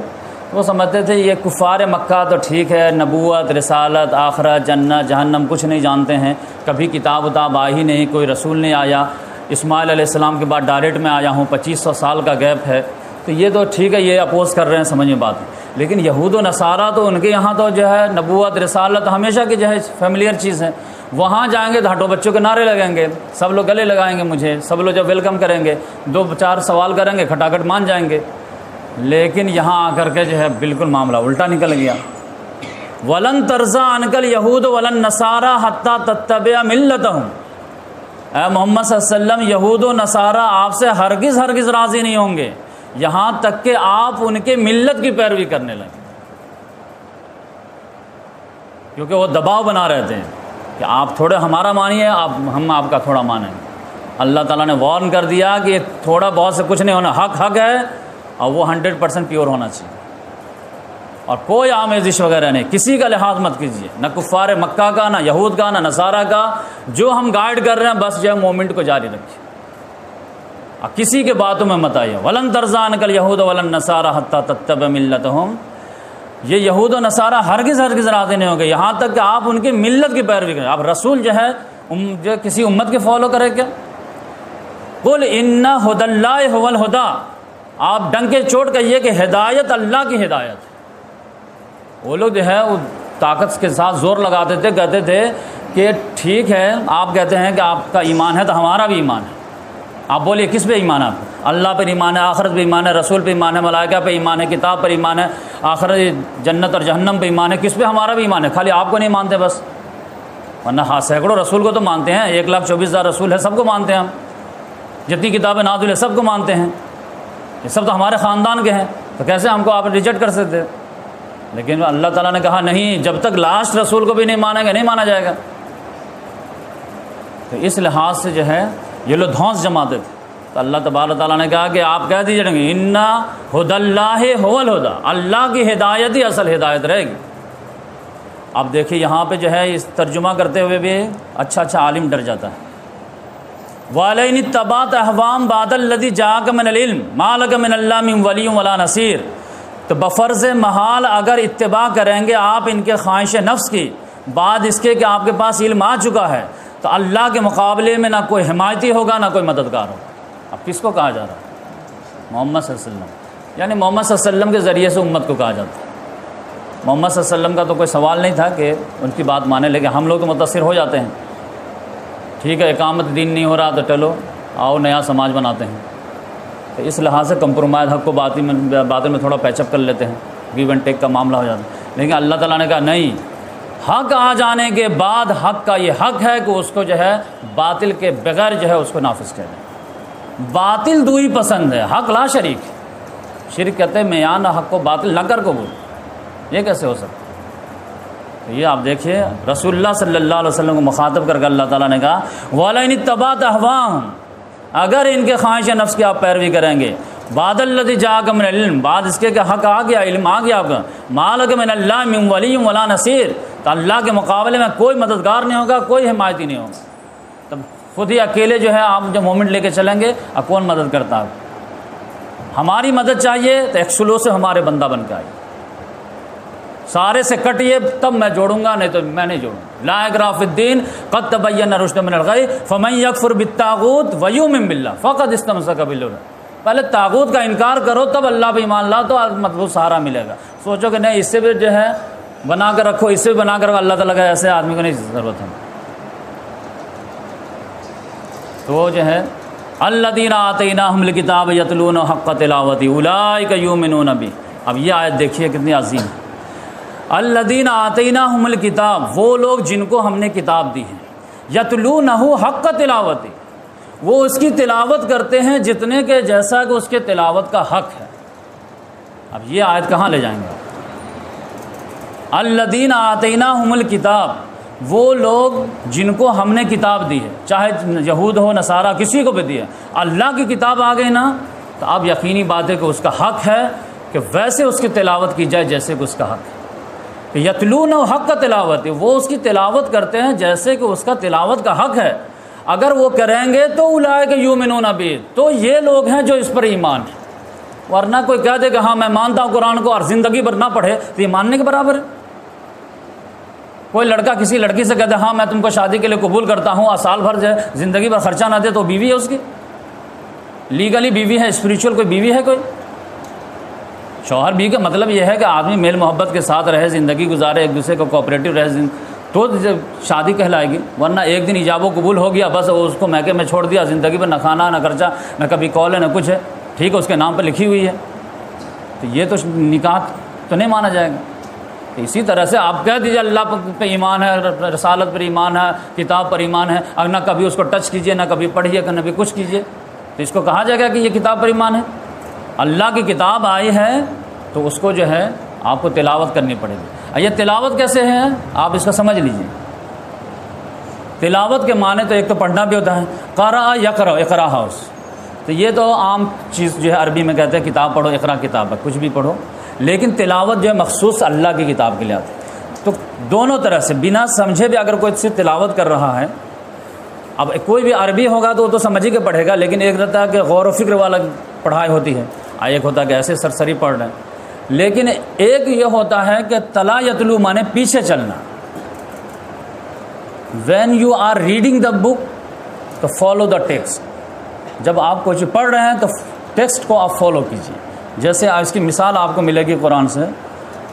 وہ سمجھتے تھے، یہ کفار مکہ تو ٹھیک ہے، نبوت، رسالت، آخرت، جنت، جہنم کچھ نہیں جانتے ہیں۔ کبھی کتاب اتاب آ ہی نہیں، کوئی رسول نہیں آیا۔ اسماعیل علیہ السلام کے بعد ڈائریکٹ میں آیا ہوں، پچیس سو سال کا گیپ ہے۔ تو یہ تو ٹھیک ہے، یہ اپوز کر رہے ہیں، سمجھ میں بات لیکن یہود و نصارہ تو ان کے یہاں تو جو ہے، نبوت، رسالت ہمیشہ کی جو ہے فیملیئر چیز ہے۔ وہاں جائیں گے تو ہٹو بچوں کے نعرے لگیں گے۔ سب لوگ گلے لگائیں گے مجھے، سب لوگ جب ویلکم کریں گے، دو چار سوال کریں گے کھٹاکٹ مان جائیں گے۔ لیکن یہاں آ کر کے جو ہے، بالکل معاملہ الٹا نکل گیا۔ ولن طرزہ انکل یہود ولن نصارہ حتیٰ تتب ملت ہوں اے محمد صلی اللہ علیہ وسلم، یہود و نصارہ آپ سے ہرگز ہرگز راضی نہیں ہوں گے۔ یہاں تک کہ آپ ان کے ملت کی پیروی کرنے لگیں۔ کیونکہ وہ دباؤ بنا رہتے ہیں کہ آپ تھوڑے ہمارا مانیے، آپ ہم آپ کا تھوڑا مانیں۔ اللہ تعالیٰ نے وارن کر دیا کہ تھوڑا بہت سے کچھ نہیں ہونا، حق حق ہے اور وہ ہنڈریڈ پرسینٹ پیور ہونا چاہیے۔ اور کوئی آمیزش وغیرہ نہیں، کسی کا لحاظ مت کیجیے۔ نہ کفار مکہ کا، نہ یہود کا، نہ نصارہ کا۔ جو ہم گائیڈ کر رہے ہیں، بس جو ہے مومنٹ کو جاری رکھیے۔ کسی کے باتوں میں مت آئیے۔ ولن ترزان کل یہود ولن نصارہ حتیٰ تتب ملت ہوں یہ یہود و نصارہ ہرگز ہرگز راضی نہیں ہوں گے۔ یہاں تک کہ آپ ان کی ملت کی پیروی کریں۔ آپ رسول جو ہے جو کسی امت کے فالو کرے کیا؟ کل ان ہد اللہ ہدا آپ ڈنگ کے چوٹ کہیے کہ ہدایت اللہ کی ہدایت۔ ہے وہ لوگ جو ہے، وہ طاقت کے ساتھ زور لگاتے تھے، کہتے تھے کہ ٹھیک ہے، آپ کہتے ہیں کہ آپ کا ایمان ہے تو ہمارا بھی ایمان ہے۔ آپ بولیے، کس پہ ایمان ہے اللہ پر ایمان ہے، آخرت پہ ایمان ہے، رسول پہ ایمان ہے، ملائکہ پہ ایمان ہے، کتاب پر ایمان ہے، آخرت جنت اور جہنم پہ ایمان ہے، کس پہ ہمارا بھی ایمان ہے؟ خالی آپ کو نہیں مانتے بس۔ ورنہ ہاں سینکڑوں رسول کو تو مانتے ہیں، ایک لاکھ چوبیس ہزار رسول ہے سب کو مانتے ہیں ہم۔ جتنی کتابیں نازل ہے سب کو مانتے ہیں۔ یہ سب تو ہمارے خاندان کے ہیں، تو کیسے ہم کو آپ ریجیکٹ کر سکتے؟ لیکن اللہ تعالیٰ نے کہا، نہیں، جب تک لاسٹ رسول کو بھی نہیں مانیں گے، نہیں مانا جائے گا۔ تو اس لحاظ سے جو ہے یہ لوگ دھونس جماتے تھے تو اللہ تبار تعالیٰ نے کہا کہ آپ کہہ دیجیے گے انا ہد اللہ ہول ہدا اللہ کی ہدایت ہی اصل ہدایت رہے گی۔ اب دیکھیے یہاں پہ جو ہے اس ترجمہ کرتے ہوئے بھی اچھا اچھا عالم ڈر جاتا ہے۔ والین تبات احوام باد الدی جاگ من العلم مالک من اللہ من ولی ولا نصیر تو بفرز محال اگر اتباع کریں گے، آپ ان کے خواہش نفس کی، بعد اس کے کہ آپ کے پاس علم آ چکا ہے۔ تو اللہ کے مقابلے میں نہ کوئی حمایتی ہوگا، نہ کوئی مددگار ہوگا۔ اب کس کو کہا جا رہا ہے؟ محمد صلی اللہ علیہ وسلم۔ یعنی محمد صلی اللہ علیہ وسلم کے ذریعے سے امت کو کہا جاتا ہے۔ محمد صلی اللہ علیہ وسلم کا تو کوئی سوال نہیں تھا کہ ان کی بات مانے لیکن ہم لوگ تو متاثر ہو جاتے ہیں۔ ٹھیک ہے، اقامت دین نہیں ہو رہا تو چلو، آؤ نیا سماج بناتے ہیں۔ تو اس لحاظ سے کمپرومائز حق کو باطل میں باطل میں تھوڑا پیچ اپ کر لیتے ہیں۔ گیو اینڈ ٹیک کا معاملہ ہو جاتا ہے۔ لیکن اللہ تعالیٰ نے کہا، نہیں حق آ جانے کے بعد حق کا یہ حق ہے کہ اس کو جو ہے باطل کے بغیر جو ہے اس کو نافذ کر دیں باطل دو ہی پسند ہے، حق لا شریک۔ شرک کہتے ہیں میان حق کو باطل نہ کر کو بول یہ کیسے ہو سکتا تو یہ آپ دیکھیے، رسول اللہ صلی اللہ علیہ وسلم کو مخاطب کر کے اللہ تعالیٰ نے کہا والا تبات احوام اگر ان کے خواہش نفس کی آپ پیروی کریں گے باد اللہ جا من علم بعد اس کے کہ حق آ گیا، علم آ گیا آپ کا۔ مالک من اللہ من ولی ولا نصیر۔ تو اللہ کے مقابلے میں کوئی مددگار نہیں ہوگا، کوئی حمایتی نہیں ہوگا۔ تب خود ہی اکیلے جو ہے آپ جو مومنٹ لے کے چلیں گے اب کون مدد کرتا ہے؟ ہماری مدد چاہیے تو ایک سلو سے ہمارے بندہ بن کے آئیے۔ سارے سے کٹیے، تب میں جوڑوں گا، نہیں تو میں نہیں جوڑوں لا اقراف الدین، قد تبین رشد من الغی، فمن یکفر بالتاغوت ویؤمن باللہ۔ فقط استمسک بالله پہلے تاغوت کا انکار کرو، تب اللہ پہ ایمان لا تو مضبوط سہارا ملے گا۔ سوچو کہ نہیں، اس سے بھی جو ہے بنا کر رکھو، اس سے بھی بنا کر رکھو، اللہ تعالیٰ کا ایسے آدمی کو نہیں ضرورت ہے۔ تو وہ جو ہے اللہ دین آتینہ حمل کتاب یتلون حق تلاوتی، اولائک یومنون بھی اب یہ آیت دیکھیے کتنی عظیم ہے۔ الدین آتینہ حمل کتاب وہ لوگ جن کو ہم نے کتاب دی ہے۔ یتلون حق کا تلاوتی۔ وہ اس کی تلاوت کرتے ہیں جتنے کے جیسا کہ اس کے تلاوت کا حق ہے۔ اب یہ آیت کہاں لے جائیں گے؟ الدین آتینہ حمل کتاب وہ لوگ جن کو ہم نے کتاب دی ہے، چاہے یہود ہو، نصارہ، کسی کو بھی دی ہے۔ اللہ کی کتاب آ گئی نا، تو اب یقینی بات ہے کہ اس کا حق ہے کہ ویسے اس کی تلاوت کی جائے جیسے کہ اس کا حق ہے۔ کہ یتلون و حق کا تلاوت ہے وہ اس کی تلاوت کرتے ہیں جیسے کہ اس کا تلاوت کا حق ہے۔ اگر وہ کریں گے تو الائے کہ یوں منون ابھی تو یہ لوگ ہیں جو اس پر ایمان ہے ورنہ کوئی کہہ دے کہ ہاں میں مانتا ہوں قرآن کو اور زندگی پر نہ پڑھے، تو یہ ماننے کے برابر ہے۔ کوئی لڑکا کسی لڑکی سے کہتے ہاں میں تم کو شادی کے لیے قبول کرتا ہوں اور سال بھر زندگی پر خرچہ نہ دے، تو بیوی ہے اس کی۔ لیگلی بیوی ہے اسپریچول کوئی بیوی ہے کوئی؟ شوہر بھی کا مطلب یہ ہے کہ آدمی میل محبت کے ساتھ رہے، زندگی گزارے، ایک دوسرے کو کوپریٹو رہے تو جب شادی کہلائے گی، ورنہ ایک دن ایجاب و قبول ہو گیا بس اس کو میکے میں چھوڑ دیا، زندگی پر نہ کھانا، نہ خرچہ، نہ کبھی کال ہے، نہ کچھ ہے۔ ٹھیک ہے، اس کے نام پہ لکھی ہوئی ہے۔ تو یہ تو نکاح تو نہیں مانا جائے گا۔ اسی طرح سے آپ کہہ دیجیے اللہ پہ ایمان ہے، رسالت پر ایمان ہے، کتاب پر ایمان ہے، اگر نہ کبھی اس کو ٹچ کیجیے نہ کبھی پڑھیے نہ کبھی کچھ کیجیے تو اس کو کہا جائے گا کہ یہ کتاب پر ایمان ہے۔ اللہ کی کتاب آئی ہے تو اس کو جو ہے آپ کو تلاوت کرنی پڑے گی۔ یہ تلاوت کیسے ہے؟ آپ اس کا سمجھ لیجیے تلاوت کے معنی تو ایک تو پڑھنا بھی ہوتا ہے۔ قرا یا کرو اقرا ہاؤس تو یہ تو عام چیز جو ہے عربی میں کہتے ہیں، کتاب پڑھو اقرا کتاب ہے، کچھ بھی پڑھو۔ لیکن تلاوت جو ہے مخصوص اللہ کی کتاب کے لیے آتی تو دونوں طرح سے، بنا سمجھے بھی اگر کوئی صرف تلاوت کر رہا ہے، اب کوئی بھی عربی ہوگا تو وہ تو سمجھ ہی کے پڑھے گا، لیکن ایک رہتا ہے کہ غور و فکر والا پڑھائی ہوتی ہے۔ ایک ہوتا ہے کہ ایسے سرسری پڑھ رہے ہیں۔ لیکن ایک یہ ہوتا ہے کہ تلا یتلو مانے پیچھے چلنا۔ When you are reading the book تو فالو دا ٹیکسٹ جب آپ کچھ پڑھ رہے ہیں، تو ٹیکسٹ کو آپ فالو کیجیے جیسے اس کی مثال آپ کو ملے گی قرآن سے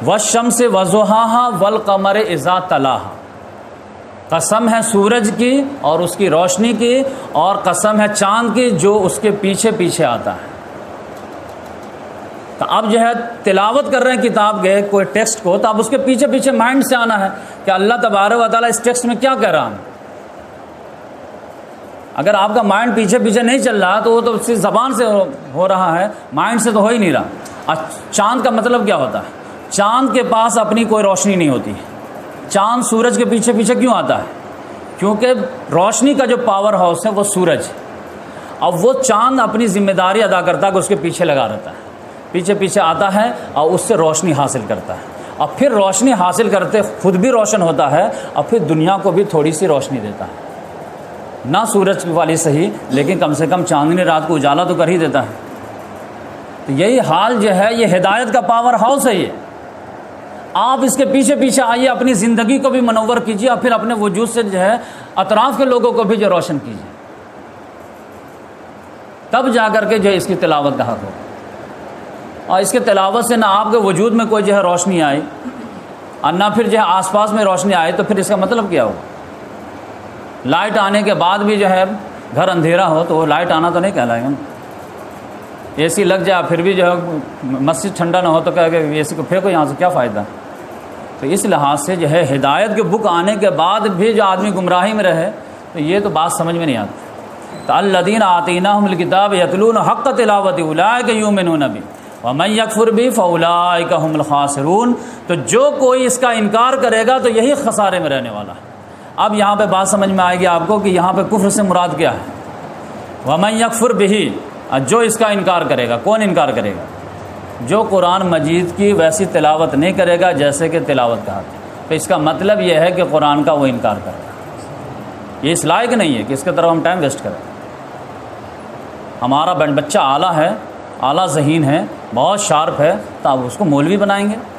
و شم سے وضوحا ول قمر ازا قسم ہے سورج کی اور اس کی روشنی کی اور قسم ہے چاند کی جو اس کے پیچھے پیچھے آتا ہے۔ تو اب جو ہے تلاوت کر رہے ہیں کتاب کے کوئی ٹیکسٹ کو، تو اب اس کے پیچھے پیچھے مائنڈ سے آنا ہے کہ اللہ تبارک و تعالیٰ اس ٹیکسٹ میں کیا کہہ رہا ہے۔ اگر آپ کا مائنڈ پیچھے پیچھے نہیں چل رہا تو وہ تو صرف زبان سے ہو رہا ہے مائنڈ سے تو ہو ہی نہیں رہا۔ چاند کا مطلب کیا ہوتا ہے؟ چاند کے پاس اپنی کوئی روشنی نہیں ہوتی۔ چاند سورج کے پیچھے پیچھے کیوں آتا ہے؟ کیونکہ روشنی کا جو پاور ہاؤس ہے، وہ سورج۔ اب وہ چاند اپنی ذمہ داری ادا کرتا ہے کہ اس کے پیچھے لگا رہتا ہے۔ پیچھے پیچھے آتا ہے اور اس سے روشنی حاصل کرتا ہے۔ اور پھر روشنی حاصل کرتے، خود بھی روشن ہوتا ہے اور پھر دنیا کو بھی تھوڑی سی روشنی دیتا ہے۔ نہ سورج والی صحیح، لیکن کم سے کم چاندنی رات کو اجالا تو کر ہی دیتا ہے۔ تو یہی حال جو ہے، یہ ہدایت کا پاور ہاؤس ہے یہ۔ آپ اس کے پیچھے پیچھے آئیے، اپنی زندگی کو بھی منور کیجیے اور پھر اپنے وجود سے جو ہے، اطراف کے لوگوں کو بھی جو روشن کیجیے۔ تب جا کر کے جو ہے اس کی تلاوت کا حق ہو۔ اور اس کے تلاوت سے نہ آپ کے وجود میں کوئی جو ہے روشنی آئی، اور نہ پھر جو ہے آس پاس میں روشنی آئی، تو پھر اس کا مطلب کیا ہو؟ لائٹ آنے کے بعد بھی جو ہے گھر اندھیرا ہو تو وہ لائٹ آنا تو نہیں کہلائے گا اے سی لگ جائے پھر بھی جو ہے مسجد ٹھنڈا نہ ہو تو کہ اے سی کو پھینکو یہاں سے کیا فائدہ۔ تو اس لحاظ سے جو ہے ہدایت کے بک آنے کے بعد بھی جو آدمی گمراہی میں رہے تو یہ تو بات سمجھ میں نہیں آتی۔ تو الدین آتینہ الکتاب یتلون حق تلاوت الاء کے یوں میں نبی میں یکفر بھی فولا کا حمل تو جو کوئی اس کا انکار کرے گا تو یہی خسارے میں رہنے والا ہے۔ اب یہاں پہ بات سمجھ میں آئے گی آپ کو کہ یہاں پہ کفر سے مراد کیا ہے؟ وہ یکفر بھی جو اس کا انکار کرے گا، کون انکار کرے گا؟ جو قرآن مجید کی ویسی تلاوت نہیں کرے گا جیسے کہ تلاوت کہا تو اس کا مطلب یہ ہے کہ قرآن کا وہ انکار کرے گا۔ یہ اس لائق نہیں ہے کہ اس کے طرف ہم ٹائم ویسٹ کریں۔ ہمارا بچہ اعلیٰ ہے، اعلیٰ ذہین ہے، بہت شارپ ہے، تو آپ اس کو مولوی بنائیں گے۔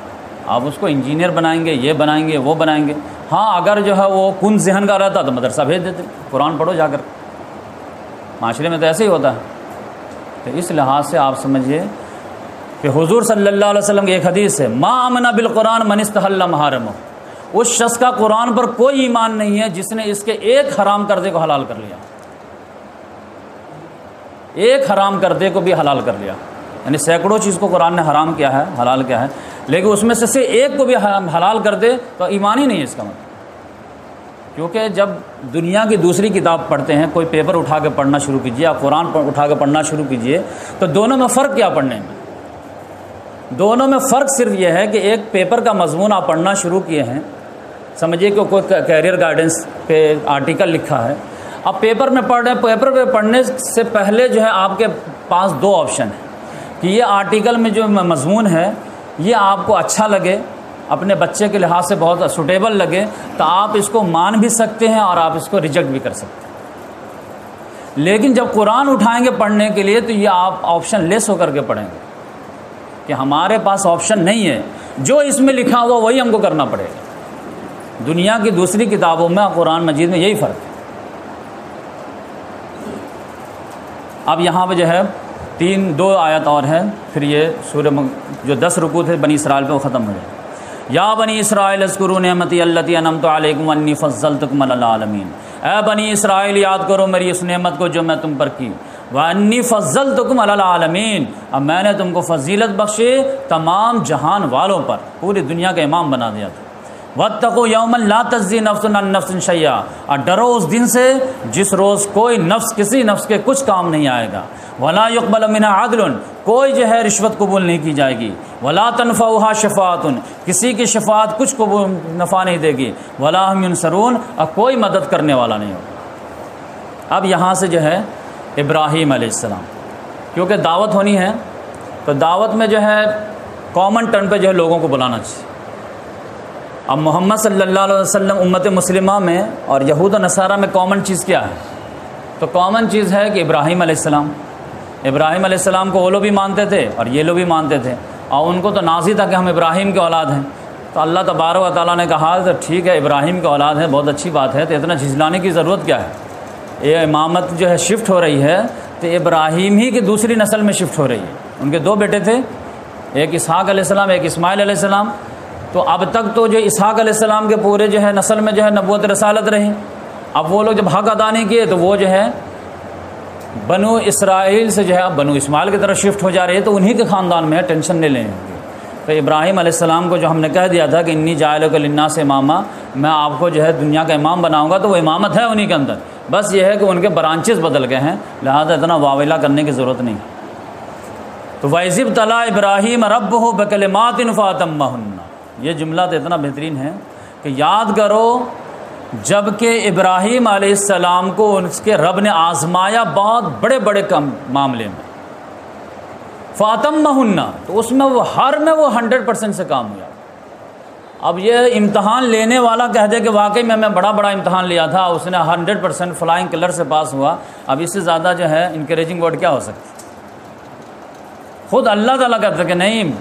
آپ اس کو انجینئر بنائیں گے، یہ بنائیں گے، وہ بنائیں گے۔ ہاں اگر جو ہے وہ کن ذہن کا رہتا تو مدرسہ بھیج دیتے، قرآن پڑھو جا کر۔ معاشرے میں تو ایسے ہی ہوتا ہے۔ تو اس لحاظ سے آپ سمجھیے کہ حضور صلی اللہ علیہ وسلم کی ایک حدیث ہے، ما امن بالقرآن منست اللہ محرم اس شخص کا قرآن پر کوئی ایمان نہیں ہے جس نے اس کے ایک حرام کردے کو حلال کر لیا۔ ایک حرام کردے کو بھی حلال کر لیا۔ یعنی سینکڑوں چیز کو قرآن نے حرام کیا ہے، حلال کیا ہے۔ لیکن اس میں سے سے ایک کو بھی حلال کر دے تو ایمان ہی نہیں ہے اس کا مطلب۔ کیونکہ جب دنیا کی دوسری کتاب پڑھتے ہیں، کوئی پیپر اٹھا کے پڑھنا شروع کیجیے آپ قرآن اٹھا کے پڑھنا شروع کیجیے تو دونوں میں فرق کیا پڑھنے میں؟ دونوں میں فرق صرف یہ ہے کہ ایک پیپر کا مضمون آپ پڑھنا شروع کیے ہیں۔ سمجھیے کہ کوئی کیریئر گائیڈنس پہ آرٹیکل لکھا ہے۔ اب پیپر میں پڑھ رہے ہیں، پیپر پہ پڑھنے سے پہلے جو ہے آپ کے پاس دو آپشن ہیں۔ کہ یہ آرٹیکل میں جو مضمون ہے یہ آپ کو اچھا لگے، اپنے بچے کے لحاظ سے بہت سوٹیبل لگے، تو آپ اس کو مان بھی سکتے ہیں اور آپ اس کو ریجیکٹ بھی کر سکتے ہیں۔ لیکن جب قرآن اٹھائیں گے پڑھنے کے لیے، تو یہ آپ آپشن لیس ہو کر کے پڑھیں گے کہ ہمارے پاس آپشن نہیں ہے۔ جو اس میں لکھا ہوا، وہی ہم کو کرنا پڑے گا۔ دنیا کی دوسری کتابوں میں قرآن مجید میں یہی فرق ہے۔ اب یہاں پہ جو ہے تین دو آیت اور ہیں، پھر یہ سورہ جو دس رکو تھے، بنی اسرائیل پہ وہ ختم ہو جائے۔ یا بنی اسرائیل اسکرو نعمتی اللہ انمت علیکم انی فضل تکم العالمین۔ اے بنی اسرائیل، یاد کرو میری اس نعمت کو جو میں تم پر کی۔ وہ انی فضل تکم العالمین۔ اب میں نے تم کو فضیلت بخشی تمام جہان والوں پر، پوری دنیا کا امام بنا دیا تھا۔ وط تکو یوم لا تزی نفس نفس شیا اور ڈرو اس دن سے جس روز کوئی نفس، کسی نفس کے کچھ کام نہیں آئے گا۔ ولا يقبل من عدل، کوئی جو ہے رشوت قبول نہیں کی جائے گی۔ ولا تنفعها شفاعت، کسی کی شفاعت کچھ قبول نفع نہیں دے گی۔ ولا هم ينصرون، اور کوئی مدد کرنے والا نہیں ہوگا۔ اب یہاں سے جو ہے ابراہیم علیہ السلام، کیونکہ دعوت ہونی ہے، تو دعوت میں جو ہے کامن ٹرن پہ جو ہے لوگوں کو بلانا چاہیے۔ اب محمد صلی اللہ علیہ وسلم امت مسلمہ میں اور یہود و نصارہ میں کامن چیز کیا ہے؟ تو کامن چیز ہے کہ ابراہیم علیہ السلام ابراہیم علیہ السلام کو وہ لوگ بھی مانتے تھے اور یہ لوگ بھی مانتے تھے۔ اور ان کو تو نازی تھا کہ ہم ابراہیم کے اولاد ہیں۔ تو اللہ تبارک و تعالیٰ نے کہا تو ٹھیک ہے، ابراہیم کے اولاد ہے بہت اچھی بات ہے، تو اتنا جھجلانے کی ضرورت کیا ہے؟ یہ امامت جو ہے شفٹ ہو رہی ہے، تو ابراہیم ہی کی دوسری نسل میں شفٹ ہو رہی ہے۔ ان کے دو بیٹے تھے، ایک اسحاق علیہ السلام، ایک اسماعیل علیہ السلام۔ تو اب تک تو جو اسحاق علیہ السلام کے پورے جو ہے نسل میں جو ہے نبوت رسالت رہی۔ اب وہ لوگ جب حق ادا نہیں کیے، تو وہ جو ہے بنو اسرائیل سے جو ہے بنو اسماعیل کی طرف شفٹ ہو جا رہے ہیں تو انہی کے خاندان میں ہے ٹینشن نہیں لیں گے۔ تو ابراہیم علیہ السلام کو جو ہم نے کہہ دیا تھا کہ انی جائل لنا سے امامہ میں آپ کو جو ہے دنیا کا امام بناؤں گا تو وہ امامت ہے انہی کے اندر۔ بس یہ ہے کہ ان کے برانچز بدل گئے ہیں، لہٰذا اتنا واویلا کرنے کی ضرورت نہیں۔ تو ویزب طلع ابراہیم رب ہو بکلمات انفاطم یہ جملہ تو اتنا بہترین ہے کہ یاد کرو جبکہ ابراہیم علیہ السلام کو اس کے رب نے آزمایا بہت بڑے بڑے کم معاملے میں۔ فاطم مہنہ تو اس میں وہ ہر میں وہ ہنڈریڈ پرسینٹ سے کام ہوا۔ اب یہ امتحان لینے والا کہہ دے کہ واقعی میں میں بڑا بڑا امتحان لیا تھا، اس نے ہنڈریڈ پرسینٹ فلائنگ کلر سے پاس ہوا۔ اب اس سے زیادہ جو ہے انکریجنگ ورڈ کیا ہو سکتی خود اللہ تعالیٰ کہتے کہ نہیں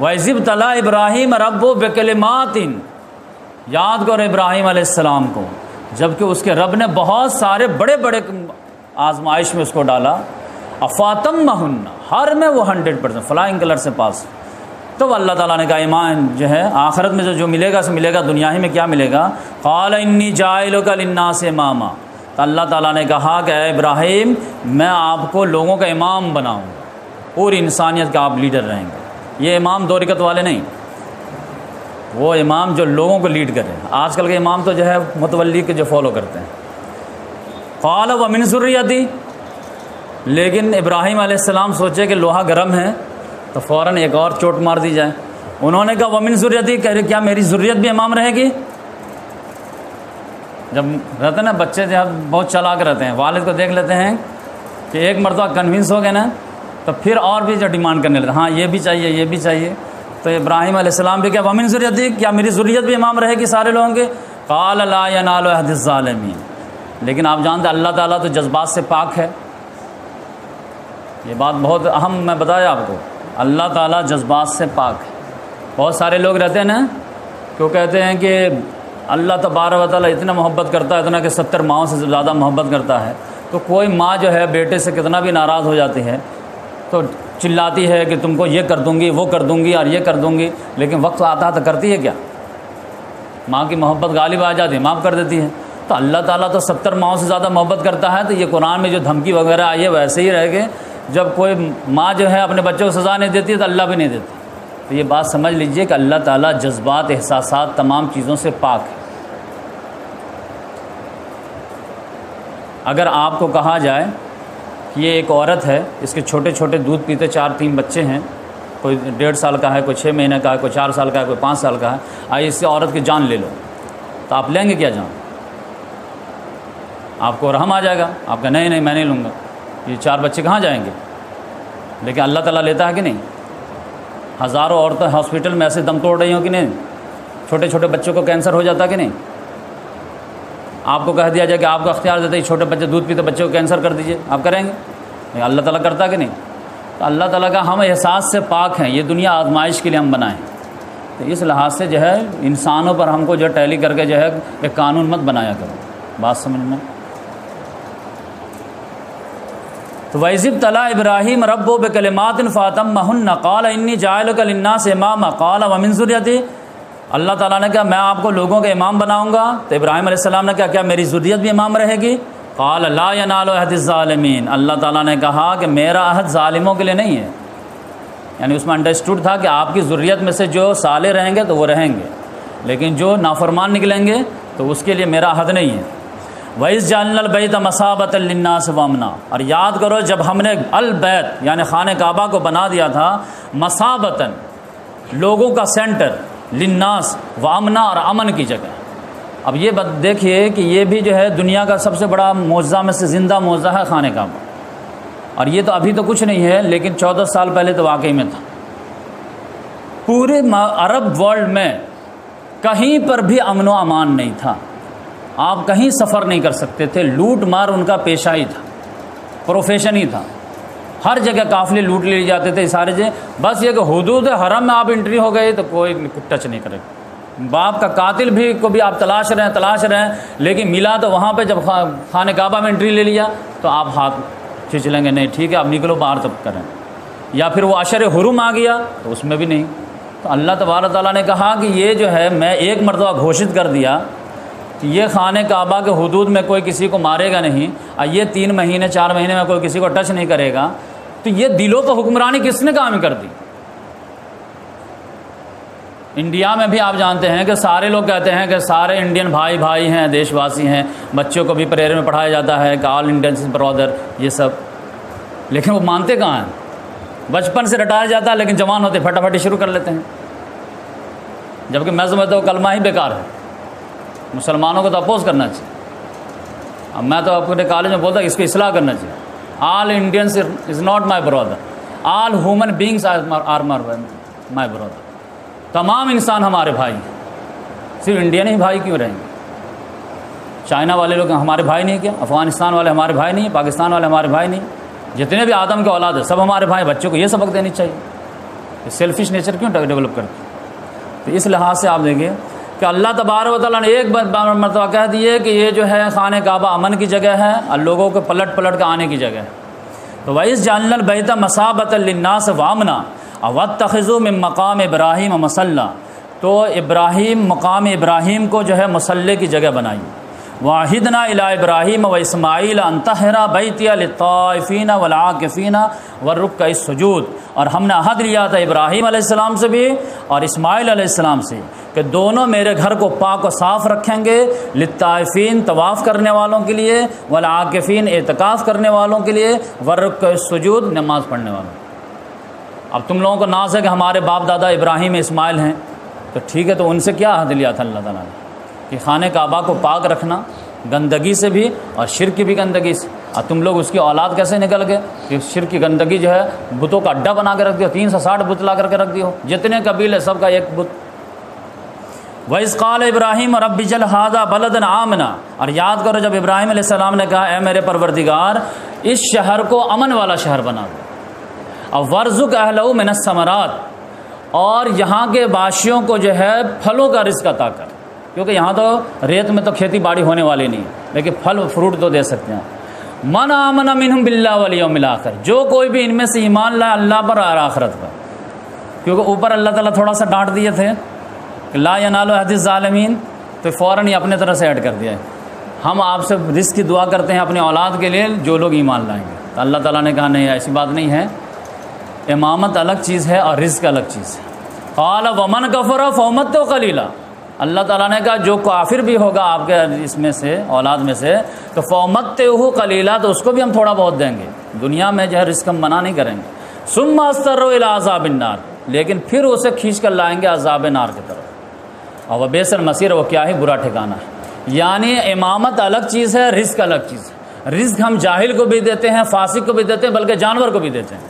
ویزب طلع ابراہیم رب و بکلمات یاد کر ابراہیم علیہ السلام کو جبکہ اس کے رب نے بہت سارے بڑے بڑے آزمائش میں اس کو ڈالا۔ افاتم مہن ہر میں وہ ہنڈریڈ پرسینٹ فلائنگ کلر سے پاس۔ تو اللہ تعالیٰ نے کہا، ایمان جو ہے، آخرت میں جو جو ملے گا، سو ملے گا، دنیا ہی میں کیا ملے گا؟ قال انی جائل کا لنا سے ماما تو اللہ تعالیٰ نے کہا کہ اے ابراہیم، میں آپ کو لوگوں کا امام بناؤں۔ پوری انسانیت کا آپ لیڈر رہیں گے۔ یہ امام دو رکت والے نہیں۔ وہ امام جو لوگوں کو لیڈ کرے۔ آج کل کے امام تو جو ہے متولی کے جو فالو کرتے ہیں۔ قال و من ضروریاتی لیکن ابراہیم علیہ السلام سوچے کہ لوہا گرم ہے، تو فوراً ایک اور چوٹ مار دی جائے۔ انہوں نے کہا ومن ضروریاتی کہہ رہے، کیا میری ضروریت بھی امام رہے گی؟ جب رہتے نا بچے جو بہت چلاک رہتے ہیں، والد کو دیکھ لیتے ہیں کہ ایک مرتبہ کنوینس ہو گئے نا، تو پھر اور بھی جو ڈیمانڈ کرنے لگتے ہاں یہ بھی چاہیے، یہ بھی چاہیے۔ تو ابراہیم علیہ السلام بھی کیا ومن ضروریت کیا میری ضروریت بھی امام رہے گی سارے لوگوں کے؟ قال اللہ ظالمین لیکن آپ جانتے اللہ تعالیٰ تو جذبات سے پاک ہے۔ یہ بات بہت اہم میں بتایا آپ کو۔ اللہ تعالیٰ جذبات سے پاک ہے۔ بہت سارے لوگ رہتے ہیں نا کہ وہ کہتے ہیں کہ اللہ تبار و تعالیٰ اتنا محبت کرتا ہے، اتنا کہ ستر ماؤں سے زیادہ محبت کرتا ہے۔ تو کوئی ماں جو ہے بیٹے سے کتنا بھی ناراض ہو جاتی ہے، تو چلاتی ہے کہ تم کو یہ کر دوں گی، وہ کر دوں گی اور یہ کر دوں گی، لیکن وقت آتا تو کرتی ہے کیا؟ ماں کی محبت غالب آ جاتی ہے معاف کر دیتی ہے۔ تو اللہ تعالیٰ تو ستر ماؤں سے زیادہ محبت کرتا ہے، تو یہ قرآن میں جو دھمکی وغیرہ آئی ہے ویسے ہی رہ گئے۔ جب کوئی ماں جو ہے اپنے بچوں کو سزا نہیں دیتی تو اللہ بھی نہیں دیتی۔ تو یہ بات سمجھ لیجیے کہ اللہ تعالیٰ جذبات، احساسات تمام چیزوں سے پاک ہے۔ اگر آپ کو کہا جائے یہ ایک عورت ہے، اس کے چھوٹے چھوٹے دودھ پیتے چار تین بچے ہیں۔ کوئی ڈیڑھ سال کا ہے، کوئی چھ مہینے کا ہے، کوئی چار سال کا ہے، کوئی پانچ سال کا ہے۔ آئیے اس سے عورت کی جان لے لو۔ تو آپ لیں گے کیا جان؟ آپ کو رحم آ جائے گا۔ آپ کا نہیں نہیں، میں نہیں لوں گا۔ یہ چار بچے کہاں جائیں گے؟ لیکن اللہ تعالیٰ لیتا ہے کہ نہیں؟ ہزاروں عورتیں ہاسپٹل میں ایسے دم توڑ رہی ہوں کہ نہیں؟ چھوٹے چھوٹے بچوں کو کینسر ہو جاتا کہ نہیں؟ آپ کو کہہ دیا جائے کہ آپ کو اختیار دیتے چھوٹے بچے دودھ پیتے بچے کو کینسر کر دیجیے آپ کریں گے؟ اللہ تعالیٰ کرتا کہ نہیں؟ تو اللہ تعالیٰ کا ہم احساس سے پاک ہیں، یہ دنیا آزمائش کے لیے ہم بنائیں تو اس لحاظ سے جو ہے، انسانوں پر ہم کو جو ٹیلی کر کے جو ہے ایک قانون مت بنایا کرو۔ بات سمجھنا تو ویزب طلع ابراہیم رب و بکلمات فاطم مہن قال انی جائل کلنا سے امام قال و منظوریتی اللہ تعالیٰ نے کہا، میں آپ کو لوگوں کے امام بناؤں گا۔ تو ابراہیم علیہ السلام نے کہا، کیا میری ضروریت بھی امام رہے گی؟ قال، لا ینال عہد ظالمین اللہ تعالیٰ نے کہا کہ میرا عہد ظالموں کے لیے نہیں ہے۔ یعنی اس میں انڈرسٹوڈ تھا کہ آپ کی ضروریت میں سے جو سالے رہیں گے تو وہ رہیں گے۔ لیکن جو نافرمان نکلیں گے تو اس کے لیے میرا عہد نہیں ہے۔ ویس جان البیت مسابت الناس وامنا اور یاد کرو، جب ہم نے البیت یعنی خانہ کعبہ کو بنا دیا تھا مسابتاً لوگوں کا سینٹر۔ لناس وامنا اور امن کی جگہ۔ اب یہ بات دیکھیے کہ یہ بھی جو ہے دنیا کا سب سے بڑا معجزہ میں سے زندہ معجزہ ہے خانہ کعبہ۔ اور یہ تو ابھی تو کچھ نہیں ہے، لیکن چودہ سال پہلے تو واقعی میں تھا۔ پورے عرب ورلڈ میں کہیں پر بھی امن و امان نہیں تھا۔ آپ کہیں سفر نہیں کر سکتے تھے، لوٹ مار ان کا پیشہ ہی تھا۔ پروفیشن ہی تھا۔ ہر جگہ قافلے لوٹ لے جاتے تھے سارے جگہ بس یہ کہ حدود حرم میں آپ انٹری ہو گئے تو کوئی ٹچ نہیں کرے۔ باپ کا قاتل بھی کو بھی آپ تلاش رہے ہیں، تلاش رہے ہیں۔ لیکن ملا تو وہاں پہ جب خانہ کعبہ میں انٹری لے لیا تو آپ ہاتھ کھینچ لیں گے۔ نہیں، ٹھیک ہے اب نکلو، باہر تب کریں۔ یا پھر وہ عشر حرم آ گیا تو اس میں بھی نہیں۔ تو اللہ تبارک تعالیٰ نے کہا کہ یہ جو ہے، میں ایک مرتبہ گھوشت کر دیا کہ یہ خانہ کعبہ کے حدود میں کوئی کسی کو مارے گا نہیں۔ اور یہ تین مہینے، چار مہینے میں کوئی کسی کو ٹچ نہیں کرے گا۔ تو یہ دلوں کو حکمرانی کس نے کام کر دی؟ انڈیا میں بھی آپ جانتے ہیں کہ سارے لوگ کہتے ہیں کہ سارے انڈین بھائی بھائی ہیں دیش واسی ہیں، بچوں کو بھی پریئر میں پڑھایا جاتا ہے، کہ آل انڈین برادر یہ سب۔ لیکن وہ مانتے کہاں ہیں؟ بچپن سے رٹایا جاتا ہے، لیکن جوان ہوتے پھٹافٹی شروع کر لیتے ہیں۔ جبکہ میں سمجھتا ہوں کلمہ ہی بیکار ہے۔ مسلمانوں کو تو اپوز کرنا چاہیے۔ اب میں تو اپنے کالج میں بولتا اس کو اصلاح کرنا چاہیے۔ All Indians is not my brother all human beings are my brother تمام انسان ہمارے بھائی ہیں۔ صرف انڈین ہی بھائی کیوں رہیں گے؟ چائنا والے لوگ ہمارے بھائی نہیں کیا؟ افغانستان والے ہمارے بھائی نہیں پاکستان والے ہمارے بھائی نہیں جتنے بھی آدم کے اولاد ہیں، سب ہمارے بھائی بچوں کو یہ سبق دینی چاہیے۔ سیلفش نیچر کیوں ڈیولپ کرتی تو اس لحاظ سے آپ دیکھیں کہ اللہ تبار و تعالیٰ نے ایک مرتبہ کہہ دیے کہ یہ جو ہے خانہ کعبہ امن کی جگہ ہے اور لوگوں کو پلٹ پلٹ کے آنے کی جگہ ہے۔ تو وائس جان البیت مسابت الناس وامنا اوت تخذو میں مقام ابراہیم مسلّہ تو ابراہیم مقام ابراہیم کو جو ہے مسلح کی جگہ بنائی۔ واحد نا الا ابراہیم و اسماعیل انتہرا بیتی الطائفین ولاقفینہ و رک کا سجود اور ہم نے عہد لیا تھا ابراہیم علیہ السلام سے بھی اور اسماعیل علیہ السلام سے کہ دونوں میرے گھر کو پاک و صاف رکھیں گے لطائفین طواف کرنے والوں کے لیے ولاقفین اعتکاف کرنے والوں کے لیے ورک کا سجود نماز پڑھنے والوں۔ اب تم لوگوں کو ناز ہے کہ ہمارے باپ دادا ابراہیم اسماعیل ہیں، تو ٹھیک ہے، تو ان سے کیا عہد لیا تھا اللہ تعالیٰ نے؟ کہ خانہ کعبہ کو پاک رکھنا گندگی سے بھی اور شرک کی بھی گندگی سے۔ اور تم لوگ اس کی اولاد کیسے نکل گئے؟ کہ شرک کی گندگی جو ہے، بتوں کا اڈا بنا کے رکھ دیا، تین سو ساٹھ بت لا کر کے رکھ دیو جتنے قبیل ہے سب کا ایک بت۔ ویس قال ابراہیم اور اب جل ہادہ بلدن آمنا۔ اور یاد کرو، جب ابراہیم علیہ السلام نے کہا، اے میرے پروردگار، اس شہر کو امن والا شہر بنا دو۔ اور ورژ اہل میں ثمرات اور یہاں کے باشیوں کو جو ہے، پھلوں کا رزق عطا کر۔ کیونکہ یہاں تو ریت میں تو کھیتی باڑی ہونے والی نہیں، لیکن پھل فروٹ تو دے سکتے ہیں۔ من آمن منہم بلّہ ولی ملا کر جو کوئی بھی ان میں سے ایمان لائے اللہ پر اور آخرت پر۔ کیونکہ اوپر اللہ تعالیٰ تھوڑا سا ڈانٹ دیے تھے کہ لا ینال و حدیث ظالمین تو فوراً ہی اپنے طرح سے ایڈ کر دیا ہے۔ ہم آپ سے رزق کی دعا کرتے ہیں اپنے اولاد کے لیے، جو لوگ ایمان لائیں گے۔ تو اللہ تعالیٰ نے کہا، نہیں، ایسی بات نہیں ہے۔ امامت الگ چیز ہے اور رزق الگ چیز ہے۔ قال ومن کفر و فومت تو خلیلہ اللہ تعالیٰ نے کہا، جو کافر بھی ہوگا آپ کے اس میں سے، اولاد میں سے، تو فومت ہو کلیلہ تو اس کو بھی ہم تھوڑا بہت دیں گے۔ دنیا میں جو ہے رزق ہم منع نہیں کریں گے۔ سم مستر و عذاب النار۔ لیکن پھر اسے کھینچ کر لائیں گے عذاب نار کی طرف۔ اور وہ بیسر مسیر وہ کیا ہے برا ٹھکانا ہے۔ یعنی امامت الگ چیز ہے، رزق الگ چیز ہے۔ رزق ہم جاہل کو بھی دیتے ہیں، فاسق کو بھی دیتے ہیں، بلکہ جانور کو بھی دیتے ہیں۔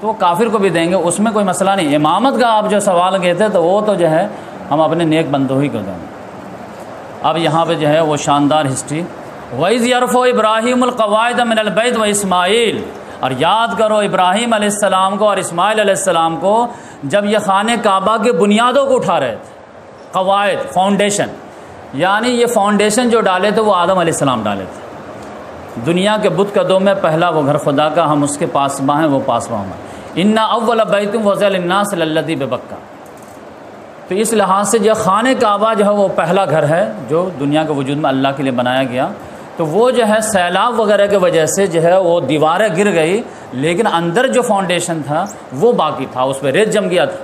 تو وہ کافر کو بھی دیں گے، اس میں کوئی مسئلہ نہیں۔ امامت کا آپ جو سوال گئے تھے تو وہ تو جو ہے ہم اپنے نیک بندوں ہی کو دیں۔ گے اب یہاں پہ جو ہے وہ شاندار ہسٹری۔ ویز یرف و ابراہیم القواعد من البید و اسماعیل اور یاد کرو ابراہیم علیہ السلام کو اور اسماعیل علیہ السلام کو جب یہ خانہ کعبہ کے بنیادوں کو اٹھا رہے تھے۔ قواعد فاؤنڈیشن یعنی یہ فاؤنڈیشن جو ڈالے تھے وہ آدم علیہ السلام ڈالے تھے۔ دنیا کے بت قدوں میں پہلا وہ گھر خدا کا، ہم اس کے پاس باں ہیں، وہ پاس باں ہیں۔ انا اول بیتم وضی الناس للدی بکا تو اس لحاظ سے جو خانہ کعبہ جو ہے وہ پہلا گھر ہے جو دنیا کے وجود میں اللہ کے لیے بنایا گیا۔ تو وہ جو ہے سیلاب وغیرہ کی وجہ سے جو ہے وہ دیواریں گر گئی، لیکن اندر جو فاؤنڈیشن تھا وہ باقی تھا، اس پہ ریت جم گیا تھا۔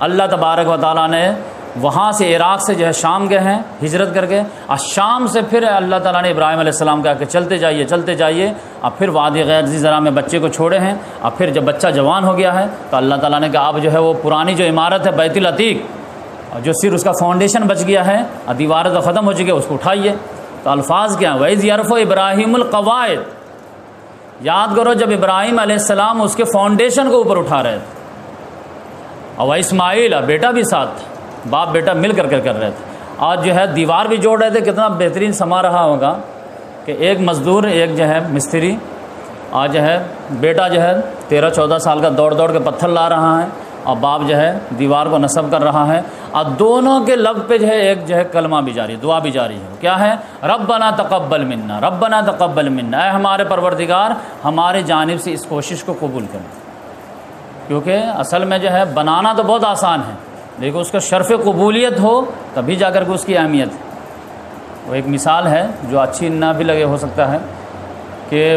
اللہ تبارک و تعالیٰ نے وہاں سے عراق سے جو ہے شام گئے ہیں، ہجرت کر کے۔ اور شام سے پھر اللہ تعالیٰ نے ابراہیم علیہ السلام کہا کہ چلتے جائیے چلتے جائیے۔ اور پھر وادی غیر ذرا میں بچے کو چھوڑے ہیں۔ اور پھر جب بچہ جوان ہو گیا ہے تو اللہ تعالیٰ نے کہا، اب جو ہے وہ پرانی جو عمارت ہے بیت العتیق اور جو صرف اس کا فاؤنڈیشن بچ گیا ہے اور دیواریں تو ختم ہو چکی ہے اس کو اٹھائیے۔ تو الفاظ کیا ویز یارف و ابراہیم القواعد۔ یاد کرو جب ابراہیم علیہ السلام اس کے فاؤنڈیشن کو اوپر اٹھا رہے تھے۔ اور اسماعیل اور بیٹا بھی ساتھ تھا۔ باپ بیٹا مل کر کے کر رہے تھے۔ آج جو ہے دیوار بھی جوڑ رہے تھے، کتنا بہترین سما رہا ہوگا کہ ایک مزدور، ایک جو ہے مستری۔ آج جو ہے بیٹا جو ہے تیرہ، چودہ سال کا دوڑ دوڑ کے پتھر لا رہا ہے۔ اور باپ جو ہے دیوار کو نصب کر رہا ہے اور دونوں کے لب پہ جو ہے ایک جو ہے کلمہ بھی جاری دعا بھی جاری ہے۔ کیا ہے؟ ربنا تقبل منا، ربنا تقبل منا۔ اے ہمارے پروردگار، ہمارے جانب سے اس کوشش کو قبول کریں کیونکہ اصل میں جو ہے بنانا تو بہت آسان ہے، لیکن اس کا شرف قبولیت ہو تبھی جا کر کے اس کی اہمیت۔ ہے وہ ایک مثال ہے جو اچھی نہ بھی لگے، ہو سکتا ہے کہ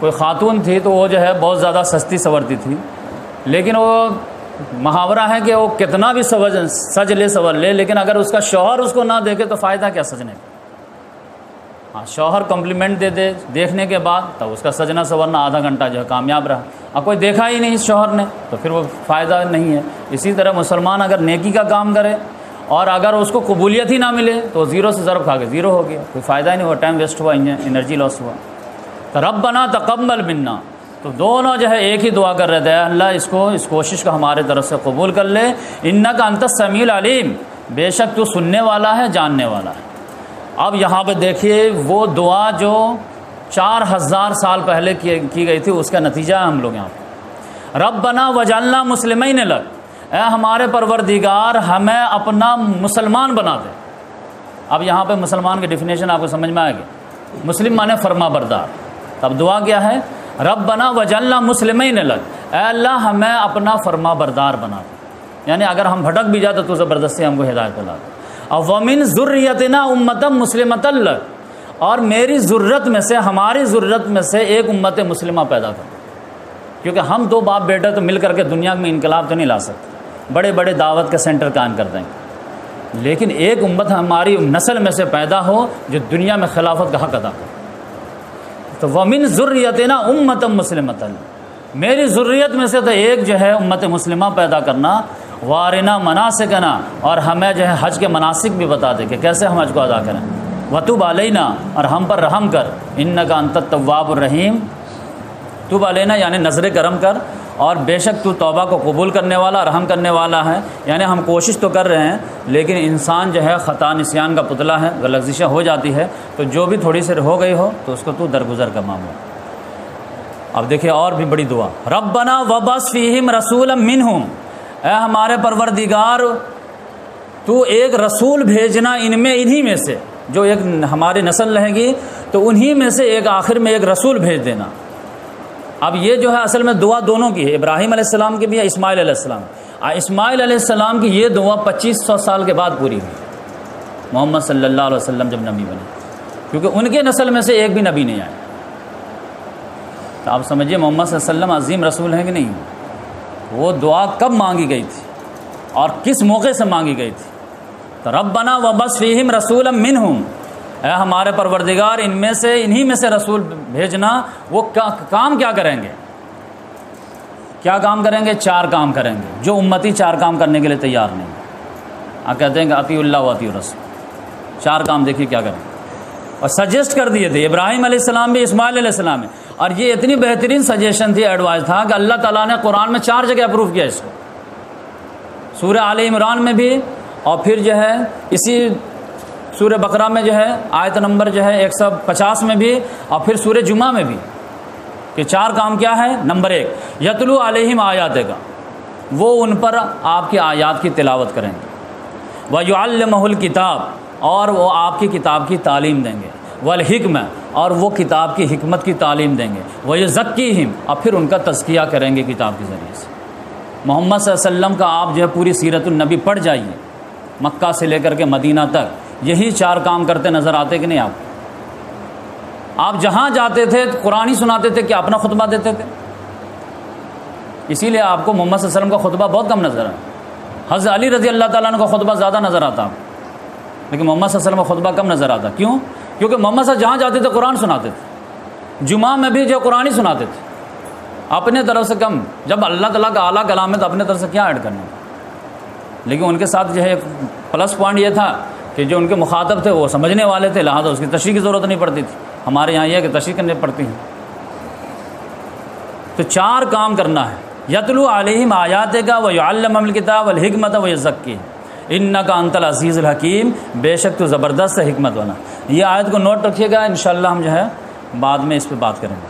کوئی خاتون تھی تو وہ جو ہے بہت زیادہ سستی سورتی تھی۔ لیکن وہ محاورہ ہے کہ وہ کتنا بھی سوج سج لے، سور لے، لیکن اگر اس کا شوہر اس کو نہ دیکھے تو فائدہ کیا سجنے کا؟ ہاں شوہر کمپلیمنٹ دے دے، دیکھنے کے بعد تب اس کا سجنا سورنا آدھا گھنٹہ جو ہے کامیاب رہا۔ اب کوئی دیکھا ہی نہیں شوہر نے، تو پھر وہ فائدہ نہیں ہے۔ اسی طرح مسلمان اگر نیکی کا کام کرے اور اگر اس کو قبولیت ہی نہ ملے تو زیرو سے ضرب کھا کے زیرو ہو گیا۔ کوئی فائدہ ہی نہیں ہوا ٹائم ویسٹ ہوا انرجی لاس ہوا۔ تو رب بنا تقبل منا۔ تو دونوں جو ہے ایک ہی دعا کر رہے تھے اللہ، اس کو، اس کوشش کو ہمارے طرف سے قبول کر لے۔ ان کا انت سمیل علیم بے شک تو سننے والا ہے، جاننے والا ہے۔ اب یہاں پہ دیکھیے، وہ دعا جو چار ہزار سال پہلے کی گئی تھی، اس کا نتیجہ ہے ہم لوگ یہاں پہ۔ رب بنا وجاللہ مسلم ہی لگ اے ہمارے پروردگار، ہمیں اپنا مسلمان بنا دے۔ اب یہاں پہ مسلمان کی ڈیفینیشن آپ کو سمجھ میں آئے گی۔ مسلم مانے فرما بردار۔ تب دعا کیا ہے؟ رب بنا وجاللہ مسلم لگ اے اللہ، ہمیں اپنا فرما بردار بنا دے۔ یعنی اگر ہم بھٹک بھی جاتے تو زبردستی ہم کو ہدایت دلا دے۔ اور ومن ضروریتنا امتم مسلمت اللہ اور میری ضرورت میں سے، ہماری ضرورت میں سے ایک امت مسلمہ پیدا کر۔ کیونکہ ہم دو باپ بیٹے تو مل کر کے دنیا میں انقلاب تو نہیں لا سکتے۔ بڑے بڑے دعوت کے سینٹر قائم کر دیں۔ گے لیکن ایک امت ہماری نسل میں سے پیدا ہو جو دنیا میں خلافت کا حق ادا کرے۔ تو ومن ضروریتنا امتم مسلمت میری ضروریت میں سے تو ایک جو ہے امت مسلمہ پیدا کرنا، وارنا مناسکنا، اور ہمیں جو ہے حج کے مناسک بھی بتا دے کہ کیسے ہم حج کو ادا کریں۔ وطوب علینا اور ہم پر رحم کر۔ ان کا انت طواب الرحیم تو علینا یعنی نظر کرم کر۔ اور بے شک تو توبہ کو قبول کرنے والا، رحم کرنے والا ہے۔ یعنی ہم کوشش تو کر رہے ہیں، لیکن انسان جو ہے خطا، نسیان کا پتلا ہے لغزشیں ہو جاتی ہے۔ تو جو بھی تھوڑی سی ہو گئی ہو، تو اس کو تو درگزر کا معاملہ۔ اب دیکھیں اور بھی بڑی دعا۔ رب بنا وبس فیم رسول منہم۔ اے ہمارے پروردگار، تو ایک رسول بھیجنا ان میں، انہی میں سے۔ جو ایک ہماری نسل رہے گی، تو انہی میں سے ایک آخر میں ایک رسول بھیج دینا۔ اب یہ جو ہے اصل میں دعا دونوں کی ہے، ابراہیم علیہ السلام کی بھی ہے، اسماعیل علیہ السلام۔ اسماعیل علیہ السلام کی یہ دعا پچیس سو سال کے بعد پوری ہوئی۔ محمد صلی اللہ علیہ وسلم جب نبی بنے۔ کیونکہ ان کے نسل میں سے ایک بھی نبی نہیں آئے تو آپ سمجھیے، محمد صلی اللہ علیہ وسلم عظیم رسول ہیں کہ نہیں؟ وہ دعا کب مانگی گئی تھی؟ اور کس موقع سے مانگی گئی تھی؟ تو رب بنا و بس فیم رسول من ہوں اے ہمارے پروردگار، ان میں سے، انہی میں سے رسول بھیجنا، وہ کام کیا کریں گے؟ کیا کام کریں گے؟ چار کام کریں گے۔ جو امتی چار کام کرنے کے لیے تیار نہیں۔ آپ کہتے ہیں کہ عطی اللہ و عطی رسول چار کام دیکھیے کیا کریں۔ اور سجیسٹ کر دیے تھے، ابراہیم علیہ السلام بھی، اسماعیل علیہ السلام ہے اور یہ اتنی بہترین سجیشن تھی ایڈوائز تھا کہ اللہ تعالیٰ نے قرآن میں چار جگہ اپروو کیا اس کو۔ سورہ عال عمران میں بھی، اور پھر جو ہے، اسی سورہ بقرہ میں جو ہے، آیت نمبر جو ہے، ایک سو پچاس میں بھی اور پھر سورہ جمعہ میں بھی کہ چار کام کیا ہے۔ نمبر ایک، یتلو علیہم آیات کا وہ ان پر آپ کی آیات کی تلاوت کریں گے۔ وہ جو المحل کتاب اور وہ آپ کی کتاب کی تعلیم دیں گے۔ والحکم اور وہ کتاب کی حکمت کی تعلیم دیں گے۔ وہ یہ ذکی ہم اور پھر ان کا تزکیہ کریں گے کتاب کے ذریعے سے۔ محمد صلی اللہ علیہ وسلم کا آپ جو ہے پوری سیرت النبی پڑھ جائیے، مکہ سے لے کر کے مدینہ تک۔ یہی چار کام کرتے نظر آتے کہ نہیں آپ؟ آپ جہاں جاتے تھے، قرآن ہی سناتے تھے کہ اپنا خطبہ دیتے تھے۔ اسی لیے آپ کو محمد صلی اللہ علیہ وسلم کا خطبہ بہت کم نظر ہے حضرت علی رضی اللہ تعالیٰ کا خطبہ زیادہ نظر آتا۔ لیکن محمد صلی اللہ علیہ وسلم کا خطبہ کم نظر آتا۔ کیوں؟ کیونکہ محمد صاحب جہاں جاتے تھے، قرآن سناتے تھے۔ جمعہ میں بھی جو قرآن ہی سناتے تھے۔ اپنے طرف سے کم۔ جب اللہ تعالیٰ کا اعلیٰ کلام ہے تو اپنے طرف سے کیا ایڈ کرنا لیکن ان کے ساتھ جو ہے پلس پوائنٹ یہ تھا کہ جو ان کے مخاطب تھے وہ سمجھنے والے تھے، لہٰذا اس کی تشریح کی ضرورت نہیں پڑتی تھی۔ ہمارے یہاں یہ ہے کہ تشریح کرنی پڑتی ہیں۔ تو چار کام کرنا ہے۔ یتلو علیہم آیات کا وہ علم الکتاب الحکمت و ذکی ان کا انتل عزیز الحکیم۔ بے شک تو زبردست حکمت والا یہ آیت کو نوٹ رکھیے گا، انشاءاللہ ہم جو ہے بعد میں اس پہ بات کریں گے۔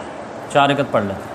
چار اکت پڑھ لیتے ہیں۔